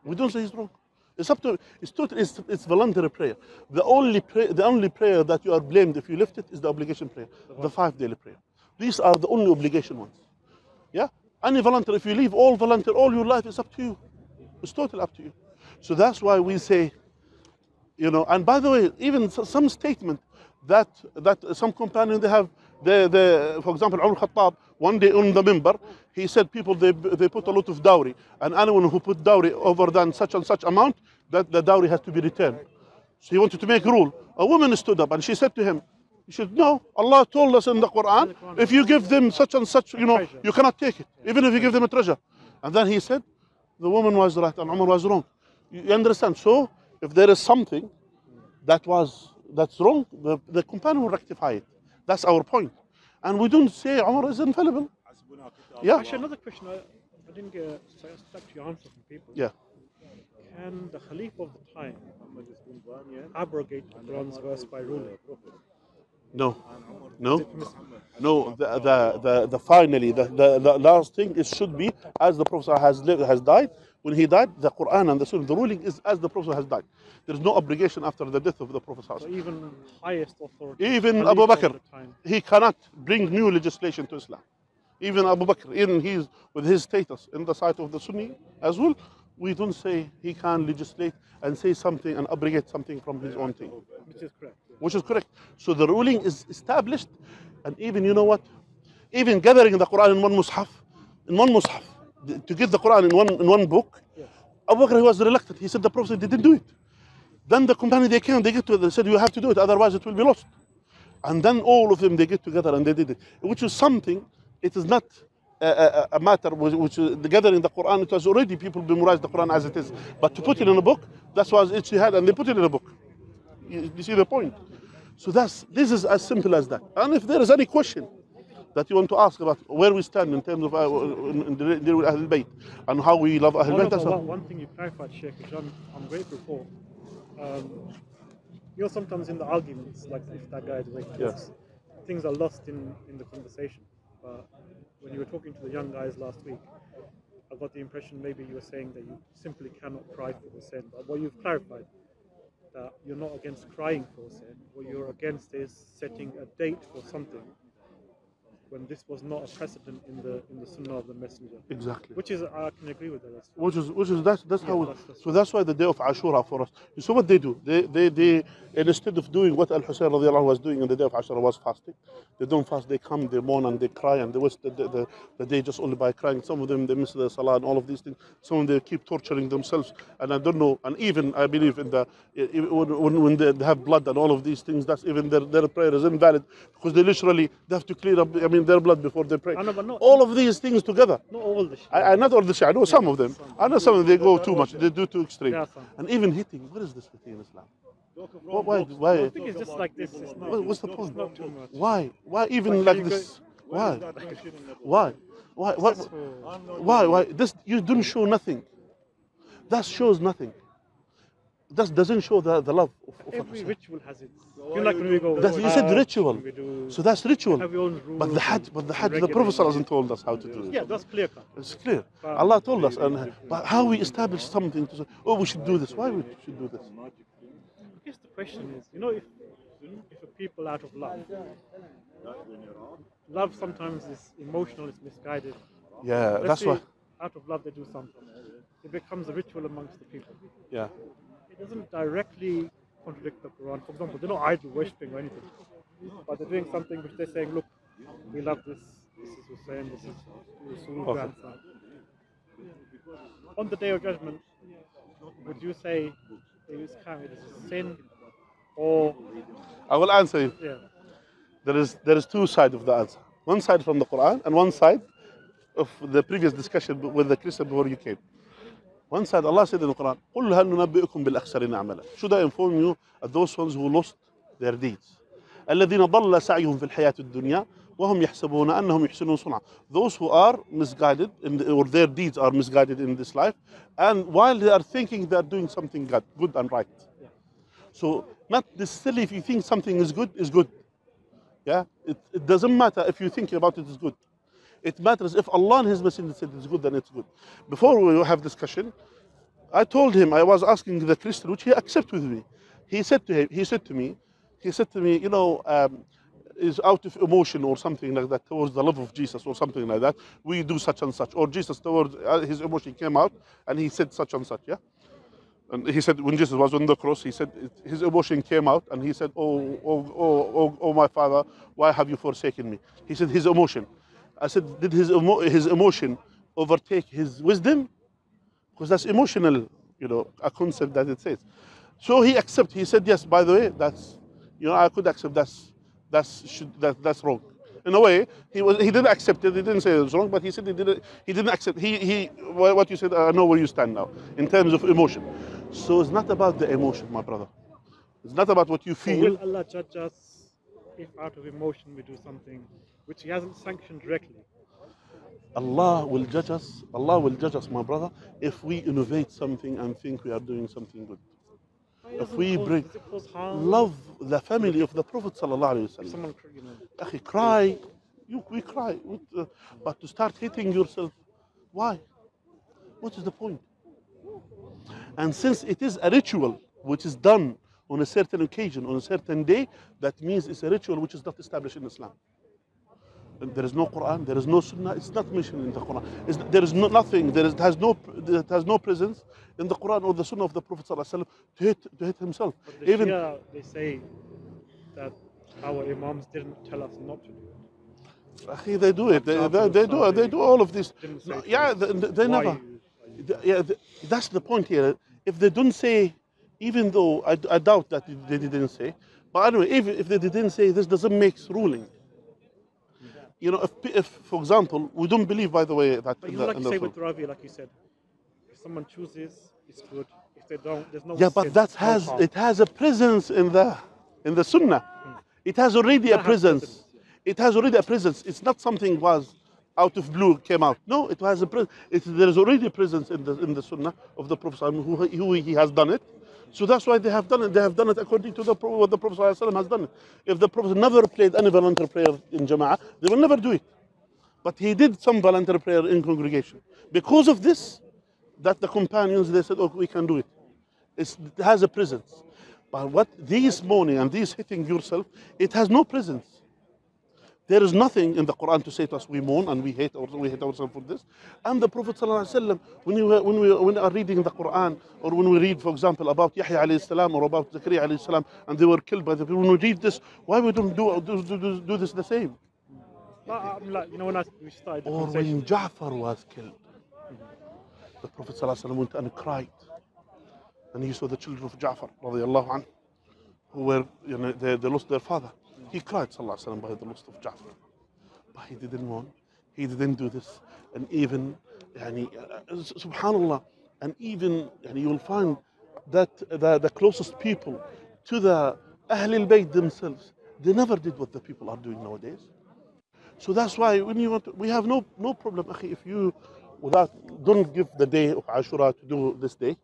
A: we don't say it's wrong. It's up to it's total it's, it's voluntary prayer. The only pray, the only prayer that you are blamed if you left it is the obligation prayer, the five daily prayer. These are the only obligation ones. Yeah, any voluntary. If you leave all volunteer all your life, it's up to you. It's totally up to you. So that's why we say, you know. And by the way, even some statement that that some companion they have the the for example Umar Khattab one day on the minbar he said people they they put a lot of dowry and anyone who put dowry over than such and such amount that the dowry has to be returned. So he wanted to make a rule. A woman stood up and she said to him, "You should know Allah told us in the Quran if you give them such and such, you know, you cannot take it, even if you give them a treasure." And then he said, "The woman was right and Umar was wrong." You you understand? So if there is something that was that's wrong, the, the companion will rectify it. That's our point. And we don't say Umar is infallible. Yeah.
B: Actually, another question I, I didn't get a satisfactory answer from people.
A: Yeah.
B: Can the Khalifa of the time abrogate the Quran's verse by ruling?
A: No. No. No. The the the, the finally the, the, the last thing it should be as the Prophet has lived, has died. When he died, the Quran and the Sunnah, the ruling is as the Prophet has died. There is no obligation after the death of the Prophet.
B: So even highest authority.
A: Even Abu Bakr, he cannot bring new legislation to Islam. Even Abu Bakr, even he's with his status in the sight of the Sunni as well, we don't say he can legislate and say something and abrogate something from his own thing,
B: Which is correct.
A: which is correct. So the ruling is established, and even you know what? Even gathering the Quran in one mushaf, in one mushaf, to get the Quran in one in one book, Abu Bakr he was reluctant. He said the Prophet didn't do it. Then the company they came, they get to it, they said you have to do it, otherwise it will be lost. And then all of them they get together and they did it, which is something. It is not a, a, a matter which, which is the gathering the Quran. It was already people memorized the Quran as it is, but to put it in a book, that's was ijtihad, and they put it in a book. You, you see the point? So that's this is as simple as that. And if there is any question that you want to ask about where we stand in terms of uh, in, in the deal with Ahlul Bayt and how we love Ahlul Bayt, that's
B: one, one thing you clarified, Sheikh, which I'm, I'm grateful for. Um, you know, sometimes in the arguments, like if that guy is
A: Yeah.
B: jokes, things are lost in, in the conversation. But when you were talking to the young guys last week, I got the impression maybe you were saying that you simply cannot cry for the Hussein. But what you've clarified, that you're not against crying for Hussein. What you're against is setting a date for something when this was not a precedent in the in the Sunnah of the Messenger.
A: exactly.
B: Which is, I can agree with that.
A: Which is which is that's that's
B: Yeah,
A: how
B: that's- that's
A: so that's why the day of Ashura for us. You see what they do? They they they instead of doing what Al Hussein radiallahu was doing in the day of Ashura was fasting. They don't fast. They come, they mourn, and they cry, and they waste the, the, the, the day just only by crying. Some of them they miss the salah and all of these things. Some of them they keep torturing themselves, and I don't know. And even I believe in the when when, when they have blood and all of these things, that's even their their prayer is invalid because they literally they have to clear up. I mean their blood before they pray. All of these things together.
B: not all the Shia.
A: I, I not all the Shia, I know some of them. I know some of them, they go too much, they do too extreme. And even hitting, what is this hitting in Islam? What, why, why,
B: I think it's just like this. Not,
A: what's the point?
B: not too much.
A: Why? Why even
B: Like,
A: like this?
B: go-
A: Why? Why? Why? Why?
B: For-
A: Why? Why? This you don't show nothing. That shows nothing. That doesn't show the, the love of, of
B: Every ritual has it. You like when we go.
A: That's, you said ritual.
B: do-
A: So that's ritual.
B: have your own
A: But the Hajj, but the Hajj, the. Prophet hasn't told us how to do it.
B: Yeah, that's clear.
A: It's clear. Allah told us, and but how we establish something to say, oh, we should do this. Why we should do this?
B: I guess the question is, you know, if if a people out of love, love sometimes is emotional, it's misguided.
A: Yeah,
B: Let's
A: that's why.
B: out of love they do something. It becomes a ritual amongst the people.
A: Yeah.
B: It doesn't directly contradict the Quran. For example, they're not idol worshipping or anything, but they're doing something which they're saying, look, we love this. This is Hussein. This is Rasul's grandson. On the day of judgment, would you say it is counted as a sin, or
A: I will answer you.
B: yeah,
A: There is there is two sides of the answer. One side from the Quran and one side of the previous discussion with the Christian before you came. One side, Allah said in the Quran, قُلْ هَلْ نُنَبِّئُكُمْ بِالْأَخْسَرِينَ عَمَلًا Should I inform you of those ones who lost their deeds? الذين ضل سعيهم في الحياة الدنيا وهم يحسبون أنهم يحسنون صنعا Those who are misguided in the, or their deeds are misguided in this life and while they are thinking they are doing something good, good and right. So not necessarily if you think something is good is good. Yeah, it, it doesn't matter if you think about it is good. It matters if Allah and His Messenger said it's good, then it's good. Before we have discussion, I told him I was asking the Christian, which he accepted with me. He said to him, he said to me, he said to me, you know, um, is out of emotion or something like that towards the love of Jesus or something like that. We do such and such, or Jesus towards uh, his emotion came out and he said such and such. Yeah. And he said, when Jesus was on the cross, he said his emotion came out and he said, oh, oh, oh, oh, oh, my father, why have you forsaken me? He said, his emotion. I said, did his, emo- his emotion overtake his wisdom? Because that's emotional, you know, a concept that it says. So he accepted. He said, yes, by the way, that's, you know, I could accept that's, that's, should, that, that's wrong. In a way, he was he didn't accept it. He didn't say it was wrong, but he said he didn't. He didn't accept. He he. What you said, I know where you stand now in terms of emotion. So it's not about the emotion, my brother. It's not about what you feel.
B: will Allah judge us if out of emotion we do something which He hasn't sanctioned directly?
A: Allah will judge us. Allah will judge us, my brother, if we innovate something and think we are doing something good. If we bring
B: does it cause harm?
A: love the family of the Prophet sallallahu alaihi wasallam.
B: someone, cr- you know,
A: cry. You, we cry. Uh, but to start hating yourself, why? What is the point? And since it is a ritual which is done on a certain occasion, on a certain day, that means it's a ritual which is not established in Islam. And there is no Quran, there is no Sunnah, it's not mentioned in the Quran. It's, there is no, nothing, there is, has no, it has no presence in the Quran or the Sunnah of the Prophet ﷺ to hit, to hate himself.
B: but the
A: Even
B: Shia, they say that our Imams didn't tell us not to do it.
A: Akhi, they do it. They, they, they do they do all of this.
B: didn't say
A: No,
B: to
A: yeah, they, they never. Yeah, that's the point here. If they don't say, even though I, I doubt that they didn't say, but anyway, if, if they didn't say, this doesn't make ruling. You know, if, if for example, we don't believe, by the way, that.
B: But you know, like you say with Ravi, like you said, if someone chooses, it's good. If they don't, there's no
A: yeah, but that has
B: harm.
A: it has a presence in the in the Sunnah. Hmm. It has already a presence.
B: presence,
A: It has already a presence. It's not something was out of blue came out. No, it has a presence. There is already a presence in the in the Sunnah of the Prophet who, who he has done it. So that's why they have done it. They have done it according to the what the Prophet ﷺ has done. If the Prophet never played any voluntary prayer in Jama'ah, they will never do it. But he did some voluntary prayer in congregation. Because of this, that the companions they said, oh, we can do it." It's, it has a presence. But what this mourning and this hitting yourself, it has no presence. There is nothing in the Quran to say to us we mourn and we hate our, we hate ourselves for this. And the Prophet when we, when we when are reading the Quran or when we read, for example, about Yahya alayhi salam or about Zakaria alayhi salam, and they were killed by the people. When we read this, why we don't do do, do, do, do this the same?
B: I'm like, you know, when I, we started
A: Or when Ja'far was killed, the Prophet went and cried. And he saw the children of Ja'far, radiallahu anhu, who were, you know, they, they lost their father. He cried, sallallahu alaihi wasallam, by the loss of Ja'far. But he didn't want, he didn't do this. And even, yani, uh, subhanallah, and even yani, you will find that the, the closest people to the Ahl al-Bayt themselves, they never did what the people are doing nowadays. So that's why when you want to, we have no no problem, akhi, if you without don't give the day of Ashura to do this day.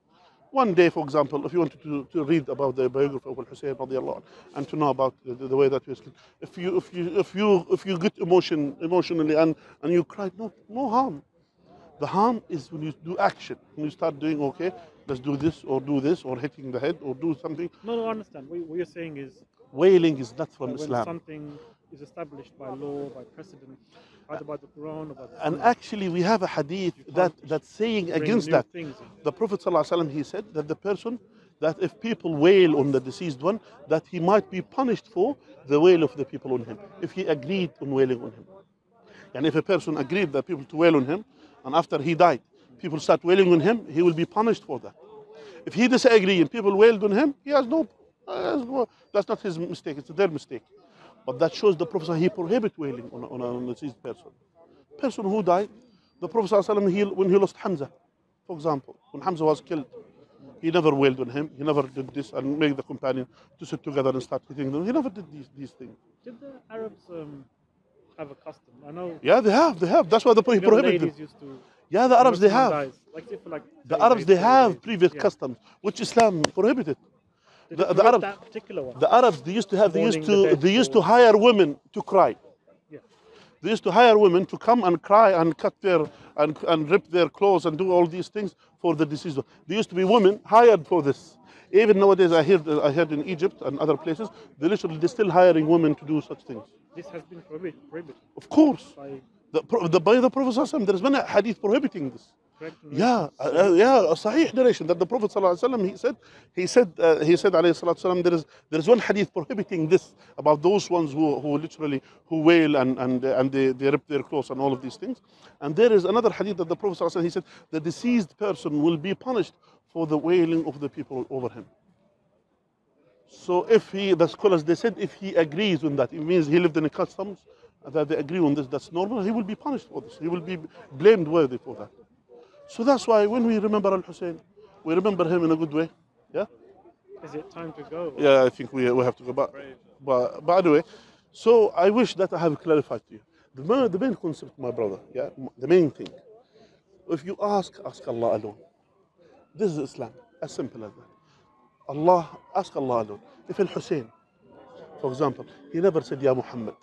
A: One day, for example, if you wanted to, to read about the biography of Hussein radiallahu anh, and to know about the, the way that he was killed, if you if you if you if you get emotion emotionally and, and you cry, no no harm. The harm is when you do action. When you start doing okay, let's do this or do this or hitting the head or do something.
B: no, no, I understand. What, what you're saying is
A: Wailing is not from Islam.
B: something is established by law, by precedent, the Quran
A: And actually, we have a hadith that that's saying against that.
B: things.
A: The Prophet ﷺ, he said that the person that if people wail on the deceased one, that he might be punished for the wail of the people on him, if he agreed on wailing on him. And if a person agreed that people to wail on him, and after he died, people start wailing on him, he will be punished for that. If he disagree and people wailed on him, he has no, has no- that's not his mistake, it's their mistake. But that shows the Prophet he prohibit wailing on on on a deceased person. Person who died, the Prophet he, when he lost Hamza, for example, when Hamza was killed, he never wailed on him. He never did this and make the companion to sit together and start hitting them. He never did these, these things.
B: Did the Arabs um, have a custom? I know.
A: Yeah, they have, they have. That's why the Prophet prohibited them.
B: used to.
A: Yeah, the Arabs they have.
B: Dies, like, like
A: The Arabs they have previous
B: Yeah.
A: customs, which Islam prohibited. The- the Arabs-
B: that particular one.
A: The Arabs they used to have they used to they used to hire women to cry.
B: Yeah.
A: They used to hire women to come and cry and cut their and, and rip their clothes and do all these things for the deceased. There used to be women hired for this. Even nowadays, I heard I heard in Egypt and other places, they literally they're still hiring women to do such things.
B: This has been prohibited, prohibited
A: Of course,
B: by
A: the, the, by the Prophet there is many hadith prohibiting this. Yeah, uh, uh, yeah, sahih narration that the Prophet ﷺ, he said, he said, uh, he said, alayhi there is there is one hadith prohibiting this about those ones who, who literally who wail and and uh, and they, they rip their clothes and all of these things. And there is another hadith that the Prophet ﷺ, he said, the deceased person will be punished for the wailing of the people over him. So if he, the scholars, they said if he agrees with that, it means he lived in a customs that they agree on this, that's normal, he will be punished for this. He will be blamed worthy for that. So that's why when we remember Al Hussein, we remember him in a good way. Yeah?
B: Is it time to go?
A: Yeah, I think we, we have to go back. But, but anyway, so I wish that I have clarified to you. The main, the main concept, my brother, yeah, the main thing. If you ask, ask Allah alone. This is Islam, as simple as that. Allah, ask Allah alone. If Al Hussein, for example, he never said, Ya Muhammad,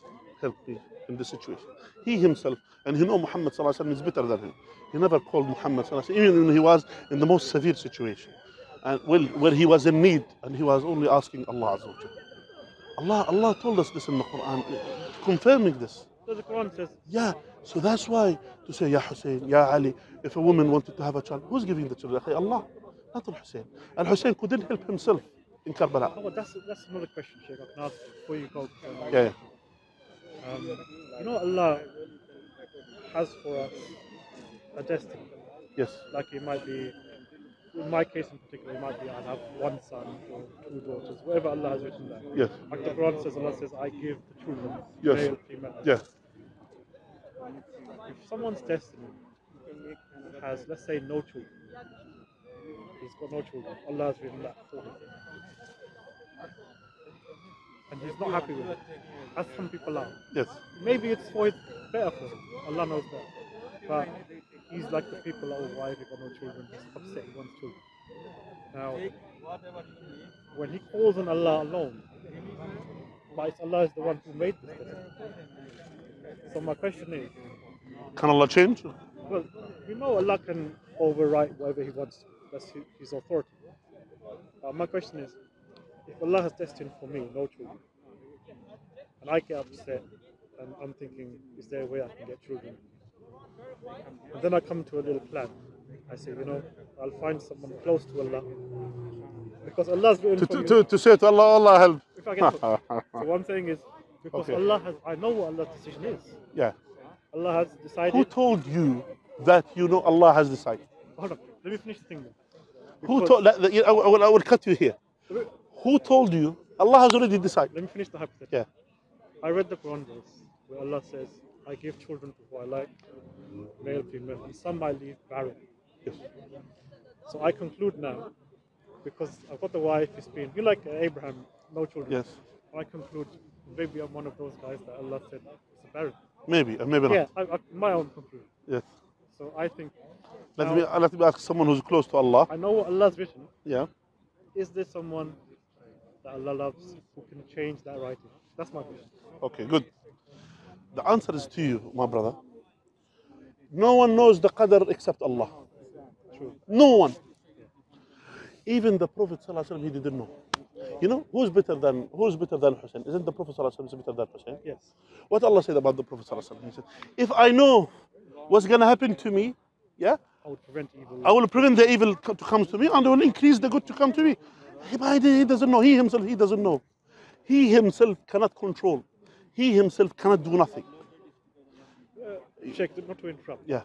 A: help me in this situation. He himself, and he know Muhammad sallallahu is better than him. He never called Muhammad sallallahu even when he was in the most severe situation, and well, where he was in need, and he was only asking Allah Azza. Allah, Allah told us this in the Quran, confirming this.
B: So the Quran says,
A: Yeah, so that's why to say, Ya Hussein, Ya Ali, if a woman wanted to have a child, who's giving the children? Akhi, Allah, not Hussein. And Hussein couldn't help himself in Karbala.
B: oh, that's that's another question, Sheikh. I can ask before you go. Um,
A: Yeah, yeah.
B: Um, you know, Allah has for us a destiny.
A: Yes,
B: Like it might be, in my case in particular, it might be I'll have one son or two daughters, whatever Allah has written down.
A: yes,
B: Like the Quran says, Allah says, I give the children,
A: Yes.
B: male, female.
A: yes,
B: If someone's destiny has, let's say, no children, he's got no children, Allah has written that for him. And he's not happy with it, as some people are.
A: yes,
B: Maybe it's for it better for him. Allah knows better. But he's like the people, oh, why have you got no children? He's upset he wants children. Now, when he calls on Allah alone, but Allah is the one who made this. So my question is,
A: Can Allah change?
B: well, we know Allah can overwrite whatever He wants. That's His, his authority. Uh, my question is, if Allah has destined for me no children, and I get upset, and I'm thinking, is there a way I can get children? And then I come to a little plan. I say, you know, I'll find someone close to Allah, because Allah's written
A: To, to, to, to say to Allah, Allah help.
B: If I get so I'm saying is, because
A: Okay.
B: Allah has, I know what Allah's decision is.
A: Yeah.
B: Allah has decided.
A: Who told you that you know Allah has decided?
B: Hold on, let me finish the thing then.
A: Who told? I will, I will cut you here. Who told you? Allah has already decided.
B: Let me finish the hypothetical.
A: Yeah.
B: I read the Quran verse where Allah says, I give children to who I like, male, female, and some I leave barren.
A: Yes.
B: So I conclude now, because I've got the wife, it's been, you like uh, Abraham, no children.
A: Yes.
B: I conclude, maybe I'm one of those guys that Allah said it's a barren.
A: Maybe, and maybe not.
B: Yeah, I, I, my own conclusion.
A: Yes.
B: So I think,
A: Let
B: Now-
A: me let me ask someone who's close to Allah.
B: I know what Allah's written.
A: Yeah.
B: Is there someone that Allah loves who can change that writing? That's my question.
A: Okay, good. The answer is to you, my brother. No one knows the qadr except Allah.
B: True.
A: No one. Even the Prophet ﷺ, he didn't know. You know who's better than who's better than Hussein? Isn't the Prophet ﷺ better than Hussein?
B: Yes.
A: What Allah said about the Prophet ﷺ? He said, "If I know what's gonna happen to me, yeah,
B: I would prevent evil.
A: I will prevent the evil co- to come to me, and I will increase the good to come to me." He, doesn't know. He himself, he doesn't know. He himself cannot control. He himself cannot do nothing.
B: Uh, Sheikh, not to interrupt.
A: Yeah.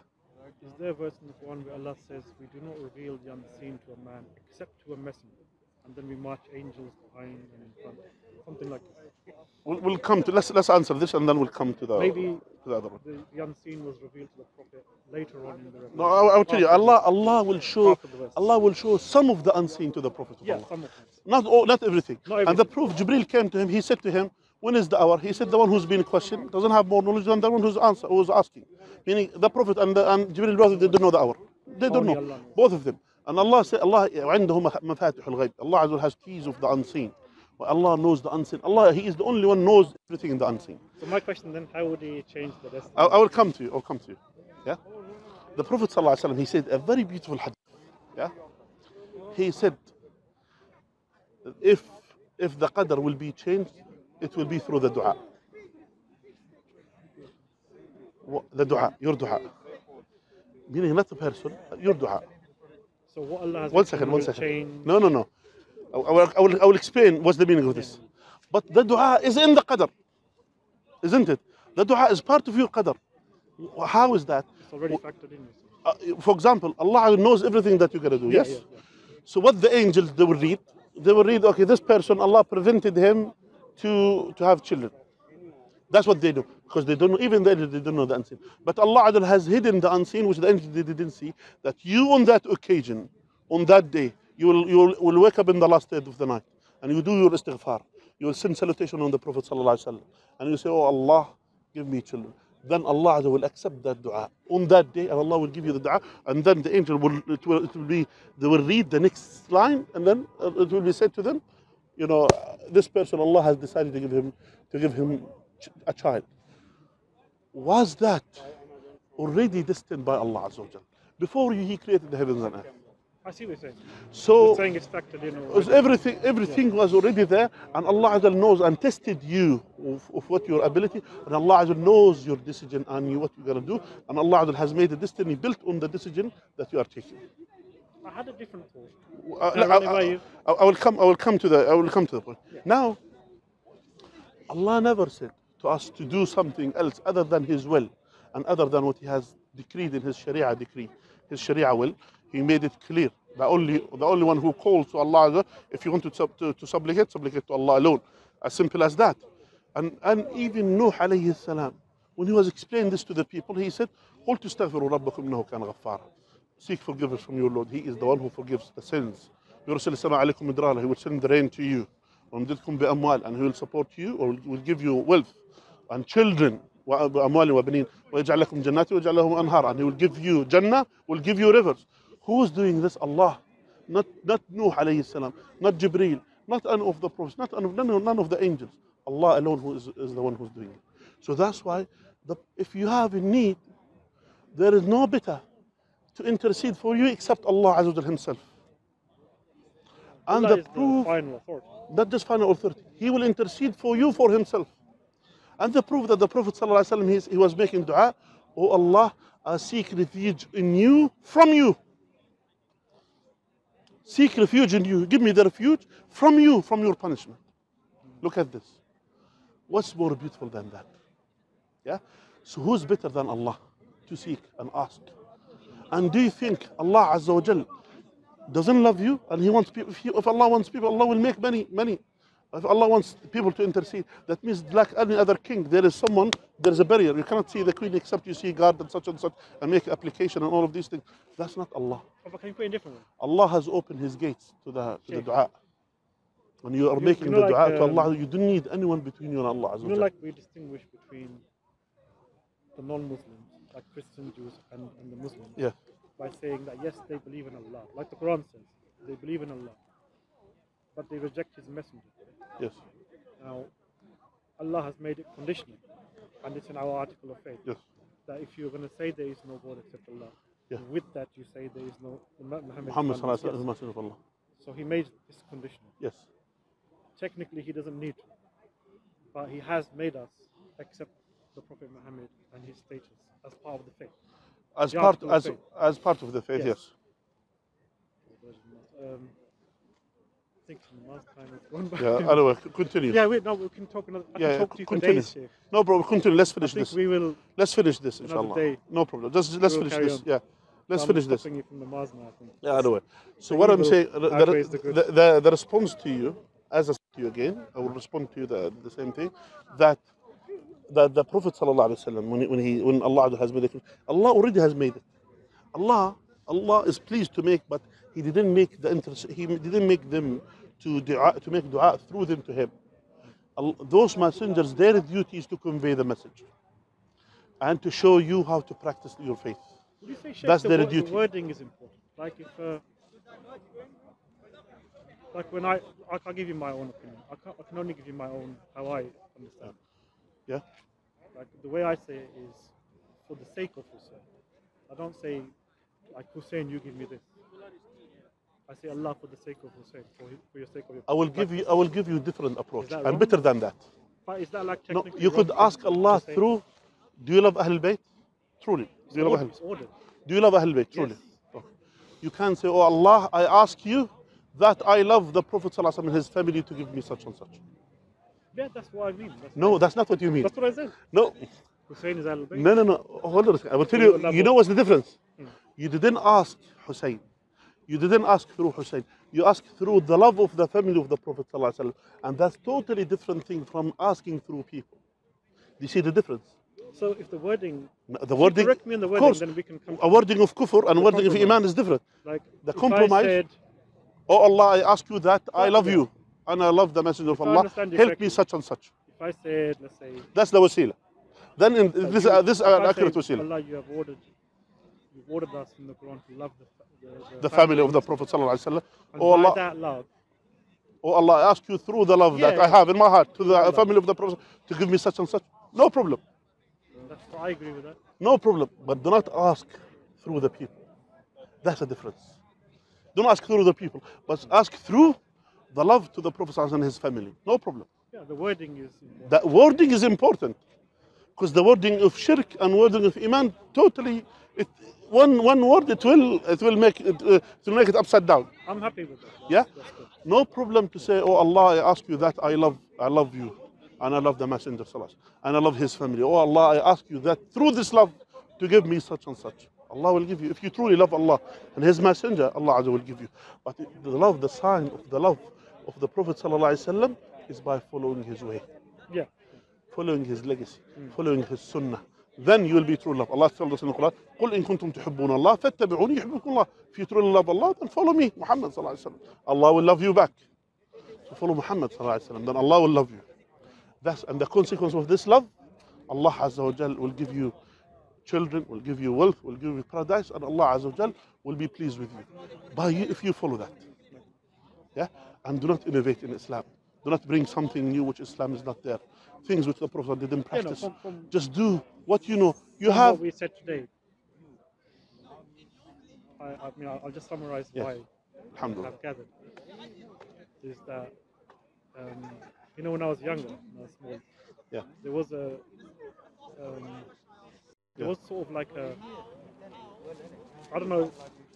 B: Is there a verse in the Quran where Allah says, We do not reveal the unseen to a man except to a messenger? And then we march angels behind and in front. Something like this.
A: We'll, we'll come to let's let's answer this and then we'll come to the
B: Maybe
A: to the other one.
B: the, the unseen was revealed to the Prophet later on in the revelation.
A: No, I, I will tell you,
B: After
A: Allah Allah will show
B: After the verse.
A: Allah will show some of the unseen to the Prophet of
B: Yeah,
A: Allah.
B: some of them.
A: Not all, not everything.
B: Not
A: And the
B: everything.
A: proof, Jibril came to him. He said to him, "When is the hour?" He said, "The one who's been questioned doesn't have more knowledge than the one who's answer, who's asking." Meaning, the Prophet and, the, and Jibril brother they don't know the hour. They don't
B: Only
A: know.
B: Allah knows.
A: Both of them. And Allah said, "Allah عنده مفاتيح الغيب." Allah Azza wa Jalla has keys of the unseen. Allah knows the unseen. Allah, He is the only one knows everything in the unseen.
B: So my question then, how would he change the destiny?
A: I, I will come to you. I'll come to you. Yeah. The Prophet ﷺ, he said a very beautiful hadith. Yeah. He said, if if the qadr will be changed, it will be through the du'a. The du'a, your du'a. Meaning not the person, your du'a.
B: So what Allah has
A: One second, one second.
B: change.
A: No, no, no. I, will, I, will, I will explain what's the meaning of this. But the dua is in the qadr, isn't it? The dua is part of your qadr. How is that?
B: It's already factored in.
A: Uh, for example, Allah knows everything that you're going to do,
B: Yeah,
A: yes?
B: yeah, yeah.
A: So what the angels, they will read, they will read, okay, this person, Allah prevented him to, to have children. That's what they do. Because they don't know, even the angels, they don't know the unseen. But Allah has hidden the unseen, which the angels they didn't see, that you on that occasion, on that day, you will, you will, wake up in the last third of the night and you do your istighfar. You will send salutation on the Prophet and you say, Oh Allah, give me children. Then Allah will accept that dua on that day, and Allah will give you the dua, and then the angel will it will, it will be they will read the next line, and then uh, it will be said to them, you know, this person Allah has decided to give him to give him a child. Was that already destined by Allah before He created the heavens and earth?
B: I see what you're saying.
A: So
B: You're saying it's factored in already.
A: everything everything was already there and Allah Azza knows and tested you of, of what your ability and Allah Azza knows your decision and what you're gonna do and Allah Azza has made a destiny built on the decision that you are taking.
B: I had a different thought.
A: Uh, I, I-. I- I will come I will come to the I will come to the point. Now Allah never said to us to do something else other than His will and other than what He has decreed in His Sharia decree, His Sharia will. He made it clear. The only, the only one who calls to Allah, if you want to, sub, to, to supplicate, supplicate to Allah alone. As simple as that. And, and even Nuh alayhi salam, when he was explaining this to the people, he said, قُلْ تستغفروا ربكم إنه كان غفارا. Seek forgiveness from your Lord. He is the one who forgives the sins. يرسل السماء عليكم مدرارا. He will send the rain to you. ويمددكم بأموال. And he will support you or will give you wealth and children. وأموال وبنين. ويجعل لكم جنات ويجعل لهم أنهار. And he will give you Jannah, will give you rivers. who is doing this? Allah. Not, not Nuh alayhi salam, not Jibreel, not any of the prophets, not any none, of- none of the angels. Allah alone who is, is the one who's doing it. So that's why the, if you have a need, there is no better to intercede for you except Allah Azza Himself. And
B: Allah
A: the
B: the
A: proof,
B: final authority.
A: not just final authority, He will intercede for you for Himself. And the proof that the Prophet ﷺ, he, he was making dua, Oh Allah, I seek refuge in you from you. Seek refuge in you. Give me the refuge from you, from your punishment. Look at this. What's more beautiful than that? Yeah? So who's better than Allah to seek and ask? And do you think Allah Azza wa Jal doesn't love you and He wants people, if, if Allah wants people, Allah will make many, many. If Allah wants people to intercede, that means like any other king, there is someone, there is a barrier. You cannot see the queen except you see God and such and such and make application and all of these things. That's not Allah.
B: But can you put it in a different way?
A: Allah has opened His gates to the, to the dua. When you are
B: You-
A: making
B: you know
A: the
B: like,
A: dua to
B: um,
A: Allah, you don't need anyone between you and Allah.
B: You know, like we distinguish between the non-Muslims, like Christians, Jews, and, and the Muslims,
A: yeah,
B: by saying that yes, they believe in Allah, like the Quran says, they believe in Allah, but they reject His messenger.
A: Yes,
B: Now, Allah has made it conditional, and it's in our article of faith
A: yes,
B: that if you're going to say there is no God except Allah,
A: Yeah.
B: with that you say there is no Muhammad.
A: Muhammad
B: is
A: Sallallahu Alaihi
B: yes.
A: Wasallam is the messenger of Allah.
B: So He made this conditional.
A: Yes,
B: Technically, He doesn't need to, but He has made us accept the Prophet Muhammad and his status as part of the faith.
A: as
B: The
A: part
B: of
A: as as part of the faith.
B: Yes.
A: Yes.
B: Um, I think last time has gone by.
A: Yeah. Anyway, continue.
B: Yeah, wait, no, we can talk another. I
A: Yeah,
B: can talk to you for
A: continue.
B: days.
A: No problem. Continue. Let's
B: I
A: finish
B: think
A: this.
B: we will.
A: Let's finish this, inshallah.
B: day.
A: No problem. Just let's finish this.
B: on.
A: Yeah. Let's finish this.
B: stopping you from the Mars now. I.
A: Yeah. Anyway. So what I'm saying, the, the,
B: the
A: the, response to you as a to you again. I will respond to you the, the same thing. That that the Prophet sallallahu alaihi wasallam when he, when he when Allah has made it, Allah already has made it. Allah Allah is pleased to make, but He didn't make the interest. He didn't make them to dua, to make dua through them to Him. Those messengers, their duty is to convey the message and to show you how to practice your faith.
B: You say, Sheikh,
A: That's
B: the,
A: their
B: wo- the
A: duty.
B: wording is important? Like if, uh, like when I, I can't give you my own opinion. I, can't, I can only give you my own how I understand.
A: Yeah.
B: Like the way I say it is for the sake of Hussein. I don't say like Hussein, you give me this. I say Allah for the sake of Hussein, for, his, for your sake of your.
A: I will give you I will give you a different approach and
B: wrong?
A: better than that.
B: But is that like
A: No, you could ask Allah through. Do you love Ahl Bayt? Truly. Do you love Ahl? Do you love Ahl Bayt? Truly.
B: Yes.
A: Okay. You can't say, Oh Allah, I ask you that I love the Prophet and his family to give me such and such.
B: Yeah, that's what I mean. That's,
A: No, that's not what you mean.
B: that's what I said.
A: No,
B: Hussein is Ahlul Bayt.
A: no, no, no. Hold on a second. I will tell
B: You
A: you. know what's the difference?
B: Hmm.
A: You didn't ask Hussein. You didn't ask through Hussein. You asked through the love of the family of the Prophet ﷺ. and that's totally different thing from asking through people. Do you see the difference?
B: So if the wording,
A: The wording,
B: correct me on the wording,
A: course,
B: then we can come.
A: a wording of kufr and wording of iman is different.
B: like
A: the compromise-
B: I said,
A: Oh Allah, I ask you that I love you and I love the Messenger of Allah. Help me such and such.
B: if I said, let's say,
A: That's the wasila. Then in, this uh, this uh,
B: I
A: accurate
B: say,
A: wasila.
B: Allah, you have ordered, ordered us in the Quran to love the, the,
A: The family of the Prophet sallallahu alaihi wasallam.
B: And
A: Oh Allah,
B: that love,
A: oh Allah, I ask you through the love that
B: Yeah,
A: I have in my heart to the
B: Allah.
A: family of the Prophet to give me such and such. No problem.
B: that's I agree with that.
A: No problem. But do not ask through the people. That's the difference. Don't ask through the people, but ask through the love to the Prophet sallallahu alaihi wasallam and his family. No problem.
B: Yeah, the wording is important.
A: That wording is important because the wording of shirk and wording of iman totally it, one one word it will it will make it, uh, it will make it upside down.
B: I'm happy with that.
A: Yeah, no problem to say, oh Allah, I ask you that I love I love you and I love the Messenger wasallam, and I love his family. Oh Allah, I ask you that through this love to give me such and such. Allah will give you if you truly love Allah and His Messenger. Allah will give you. But the love, the sign of the love of the Prophet sallallahu wasallam is by following his way
B: Yeah.
A: following his legacy, following his sunnah Then you will be true love. Allah tells us in the Quran, قُلْ إِن كُنتُمْ تُحِبُّونَ اللَّهَ فَاتَّبِعُونِي يُحِبُّكُمْ اللَّهُ If you truly love Allah, then follow me, Muhammad sallallahu alaihi wasallam. Allah will love you back. So follow Muhammad sallallahu alaihi wasallam, then Allah will love you. That's and the consequence of this love, Allah Azza wa Jal will give you children, will give you wealth, will give you paradise, and Allah Azza wa Jal will be pleased with you. By you if you follow that. Yeah? And do not innovate in Islam. Do not bring something new which Islam is not there. Things which the Prophet didn't
B: You know,
A: practice.
B: from, from,
A: Just do what you know. You have
B: what we said today. I, I mean, I'll, I'll just summarize
A: Yes.
B: why
A: Alhamdulillah.
B: I've gathered. Is that, um, you know, when I was younger, when I was small,
A: Yeah.
B: there was a, um, there
A: Yeah.
B: was sort of like a, I don't know,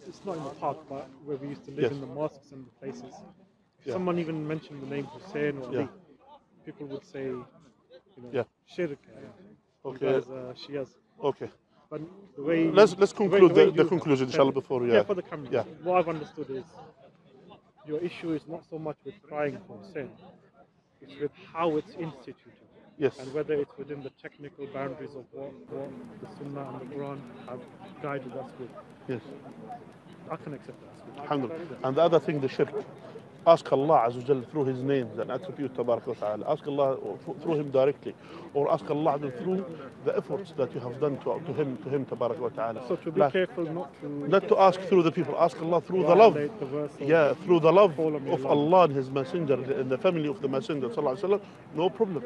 B: it's not in the park, but where we used to live
A: Yes.
B: in the mosques and the places. If
A: Yeah.
B: someone even mentioned the name Hussein or
A: Yeah.
B: Ali, people would say, you know,
A: Yeah.
B: shirk, uh,
A: Okay.
B: because, uh, Shias.
A: Okay.
B: But the way
A: Let's let's
B: way-
A: conclude
B: way
A: the, the
B: you-
A: conclusion, inshallah, before
B: yeah,
A: yeah.
B: for the camera.
A: Yeah.
B: What I've understood is your issue is not so much with crying for Hussein, it's with how it's instituted
A: Yes.
B: and whether it's within the technical boundaries of what, what the Sunnah and the Quran have guided us with.
A: Yes.
B: I can accept that.
A: Alhamdulillah. And the other thing, the shirk. Ask Allah Azza wa through His name and attributes, tabarak wa ta'ala. Ask Allah through Him directly, or ask Allah Azza wa Jal through the efforts that you have done to, to Him, to Him, tabarak wa ta'ala.
B: So to be
A: Like,
B: careful not to
A: not to ask through the people. Ask Allah through the love.
B: the
A: Yeah, through the love of
B: Allah.
A: Allah and His Messenger and the family of the Messenger, sallallahu alaihi wasallam, no problem.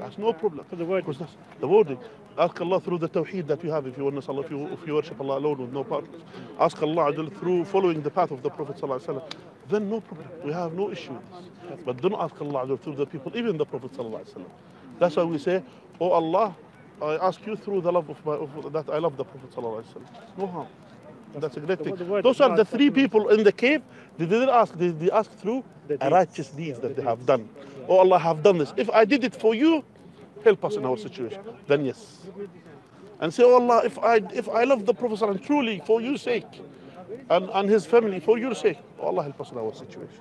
A: That's no problem.
B: For the word.
A: Because that's the wording. Ask Allah through the tawheed that you have if you want to if you, if you worship Allah alone with no partners. Ask Allah through following the path of the Prophet sallallahu alaihi wasallam. Then no problem. We have no issue with this. But don't ask Allah through the people, even the Prophet sallallahu alaihi wasallam. That's why we say, Oh Allah, I ask you through the love of, my, of that I love the Prophet sallallahu alaihi wasallam. No harm. That's a great thing. Those are the three people in the cave. They didn't ask. They, they asked through
B: The
A: righteous deeds that they have done. Oh Allah, I have done this. If I did it for you, help us in our situation. Then yes. And say, Oh Allah, if I if I love the Prophet and truly for your sake, and, and his family for your sake, oh Allah help us in our situation.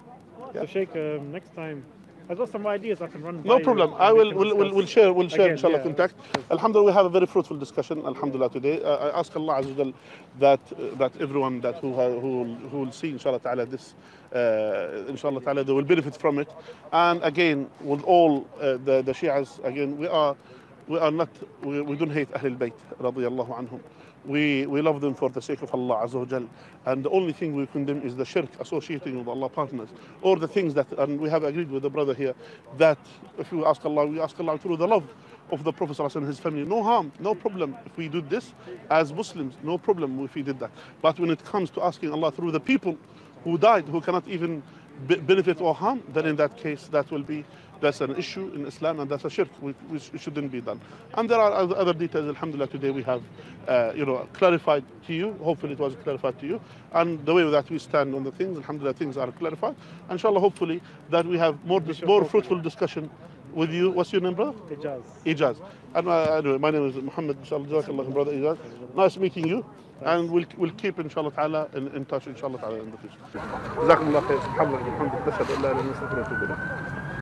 B: So Sheikh, um, next time I've got some ideas I can run.
A: No
B: you
A: problem.
B: and
A: I will will will we'll share we'll share
B: Again,
A: inshallah
B: yeah.
A: contact. Alhamdulillah, we have a very fruitful discussion. Alhamdulillah today. Uh, I ask Allah Azza that uh, that everyone that who who will, who will see inshallah ta'ala this uh, inshallah ta'ala they will benefit from it. And again, with all uh, the the Shias, again we are we are not we, we don't hate Ahlul Bayt radiyallahu anhum. We, we love them for the sake of Allah Azza wa Jal. And the only thing we condemn is the shirk associating with Allah partners. Or the things that, and we have agreed with the brother here, that if we ask Allah, we ask Allah through the love of the Prophet and his family. No harm, no problem if we do this as Muslims, no problem if we did that. But when it comes to asking Allah through the people who died, who cannot even be- benefit or harm, then in that case, that will be that's an issue in Islam and that's a shirk which, which shouldn't be done. And there are other other details. Alhamdulillah, today we have, uh, you know, clarified to you. Hopefully, it was clarified to you. And the way that we stand on the things, Alhamdulillah, things are clarified. Inshallah, hopefully, that we have more dis- more fruitful discussion with you. What's your name, brother?
B: Ijaz.
A: Ijaz. And uh, anyway, my name is Muhammad. Inshallah, Jazakallah, brother Ijaz. Nice meeting you. And we'll we'll keep inshallah ta'ala in, in touch inshallah ta'ala in the future. جزاكم الله خير سبحان الله وبحمده نشهد ان لا اله الا الله ونستغفره ونتوب اليه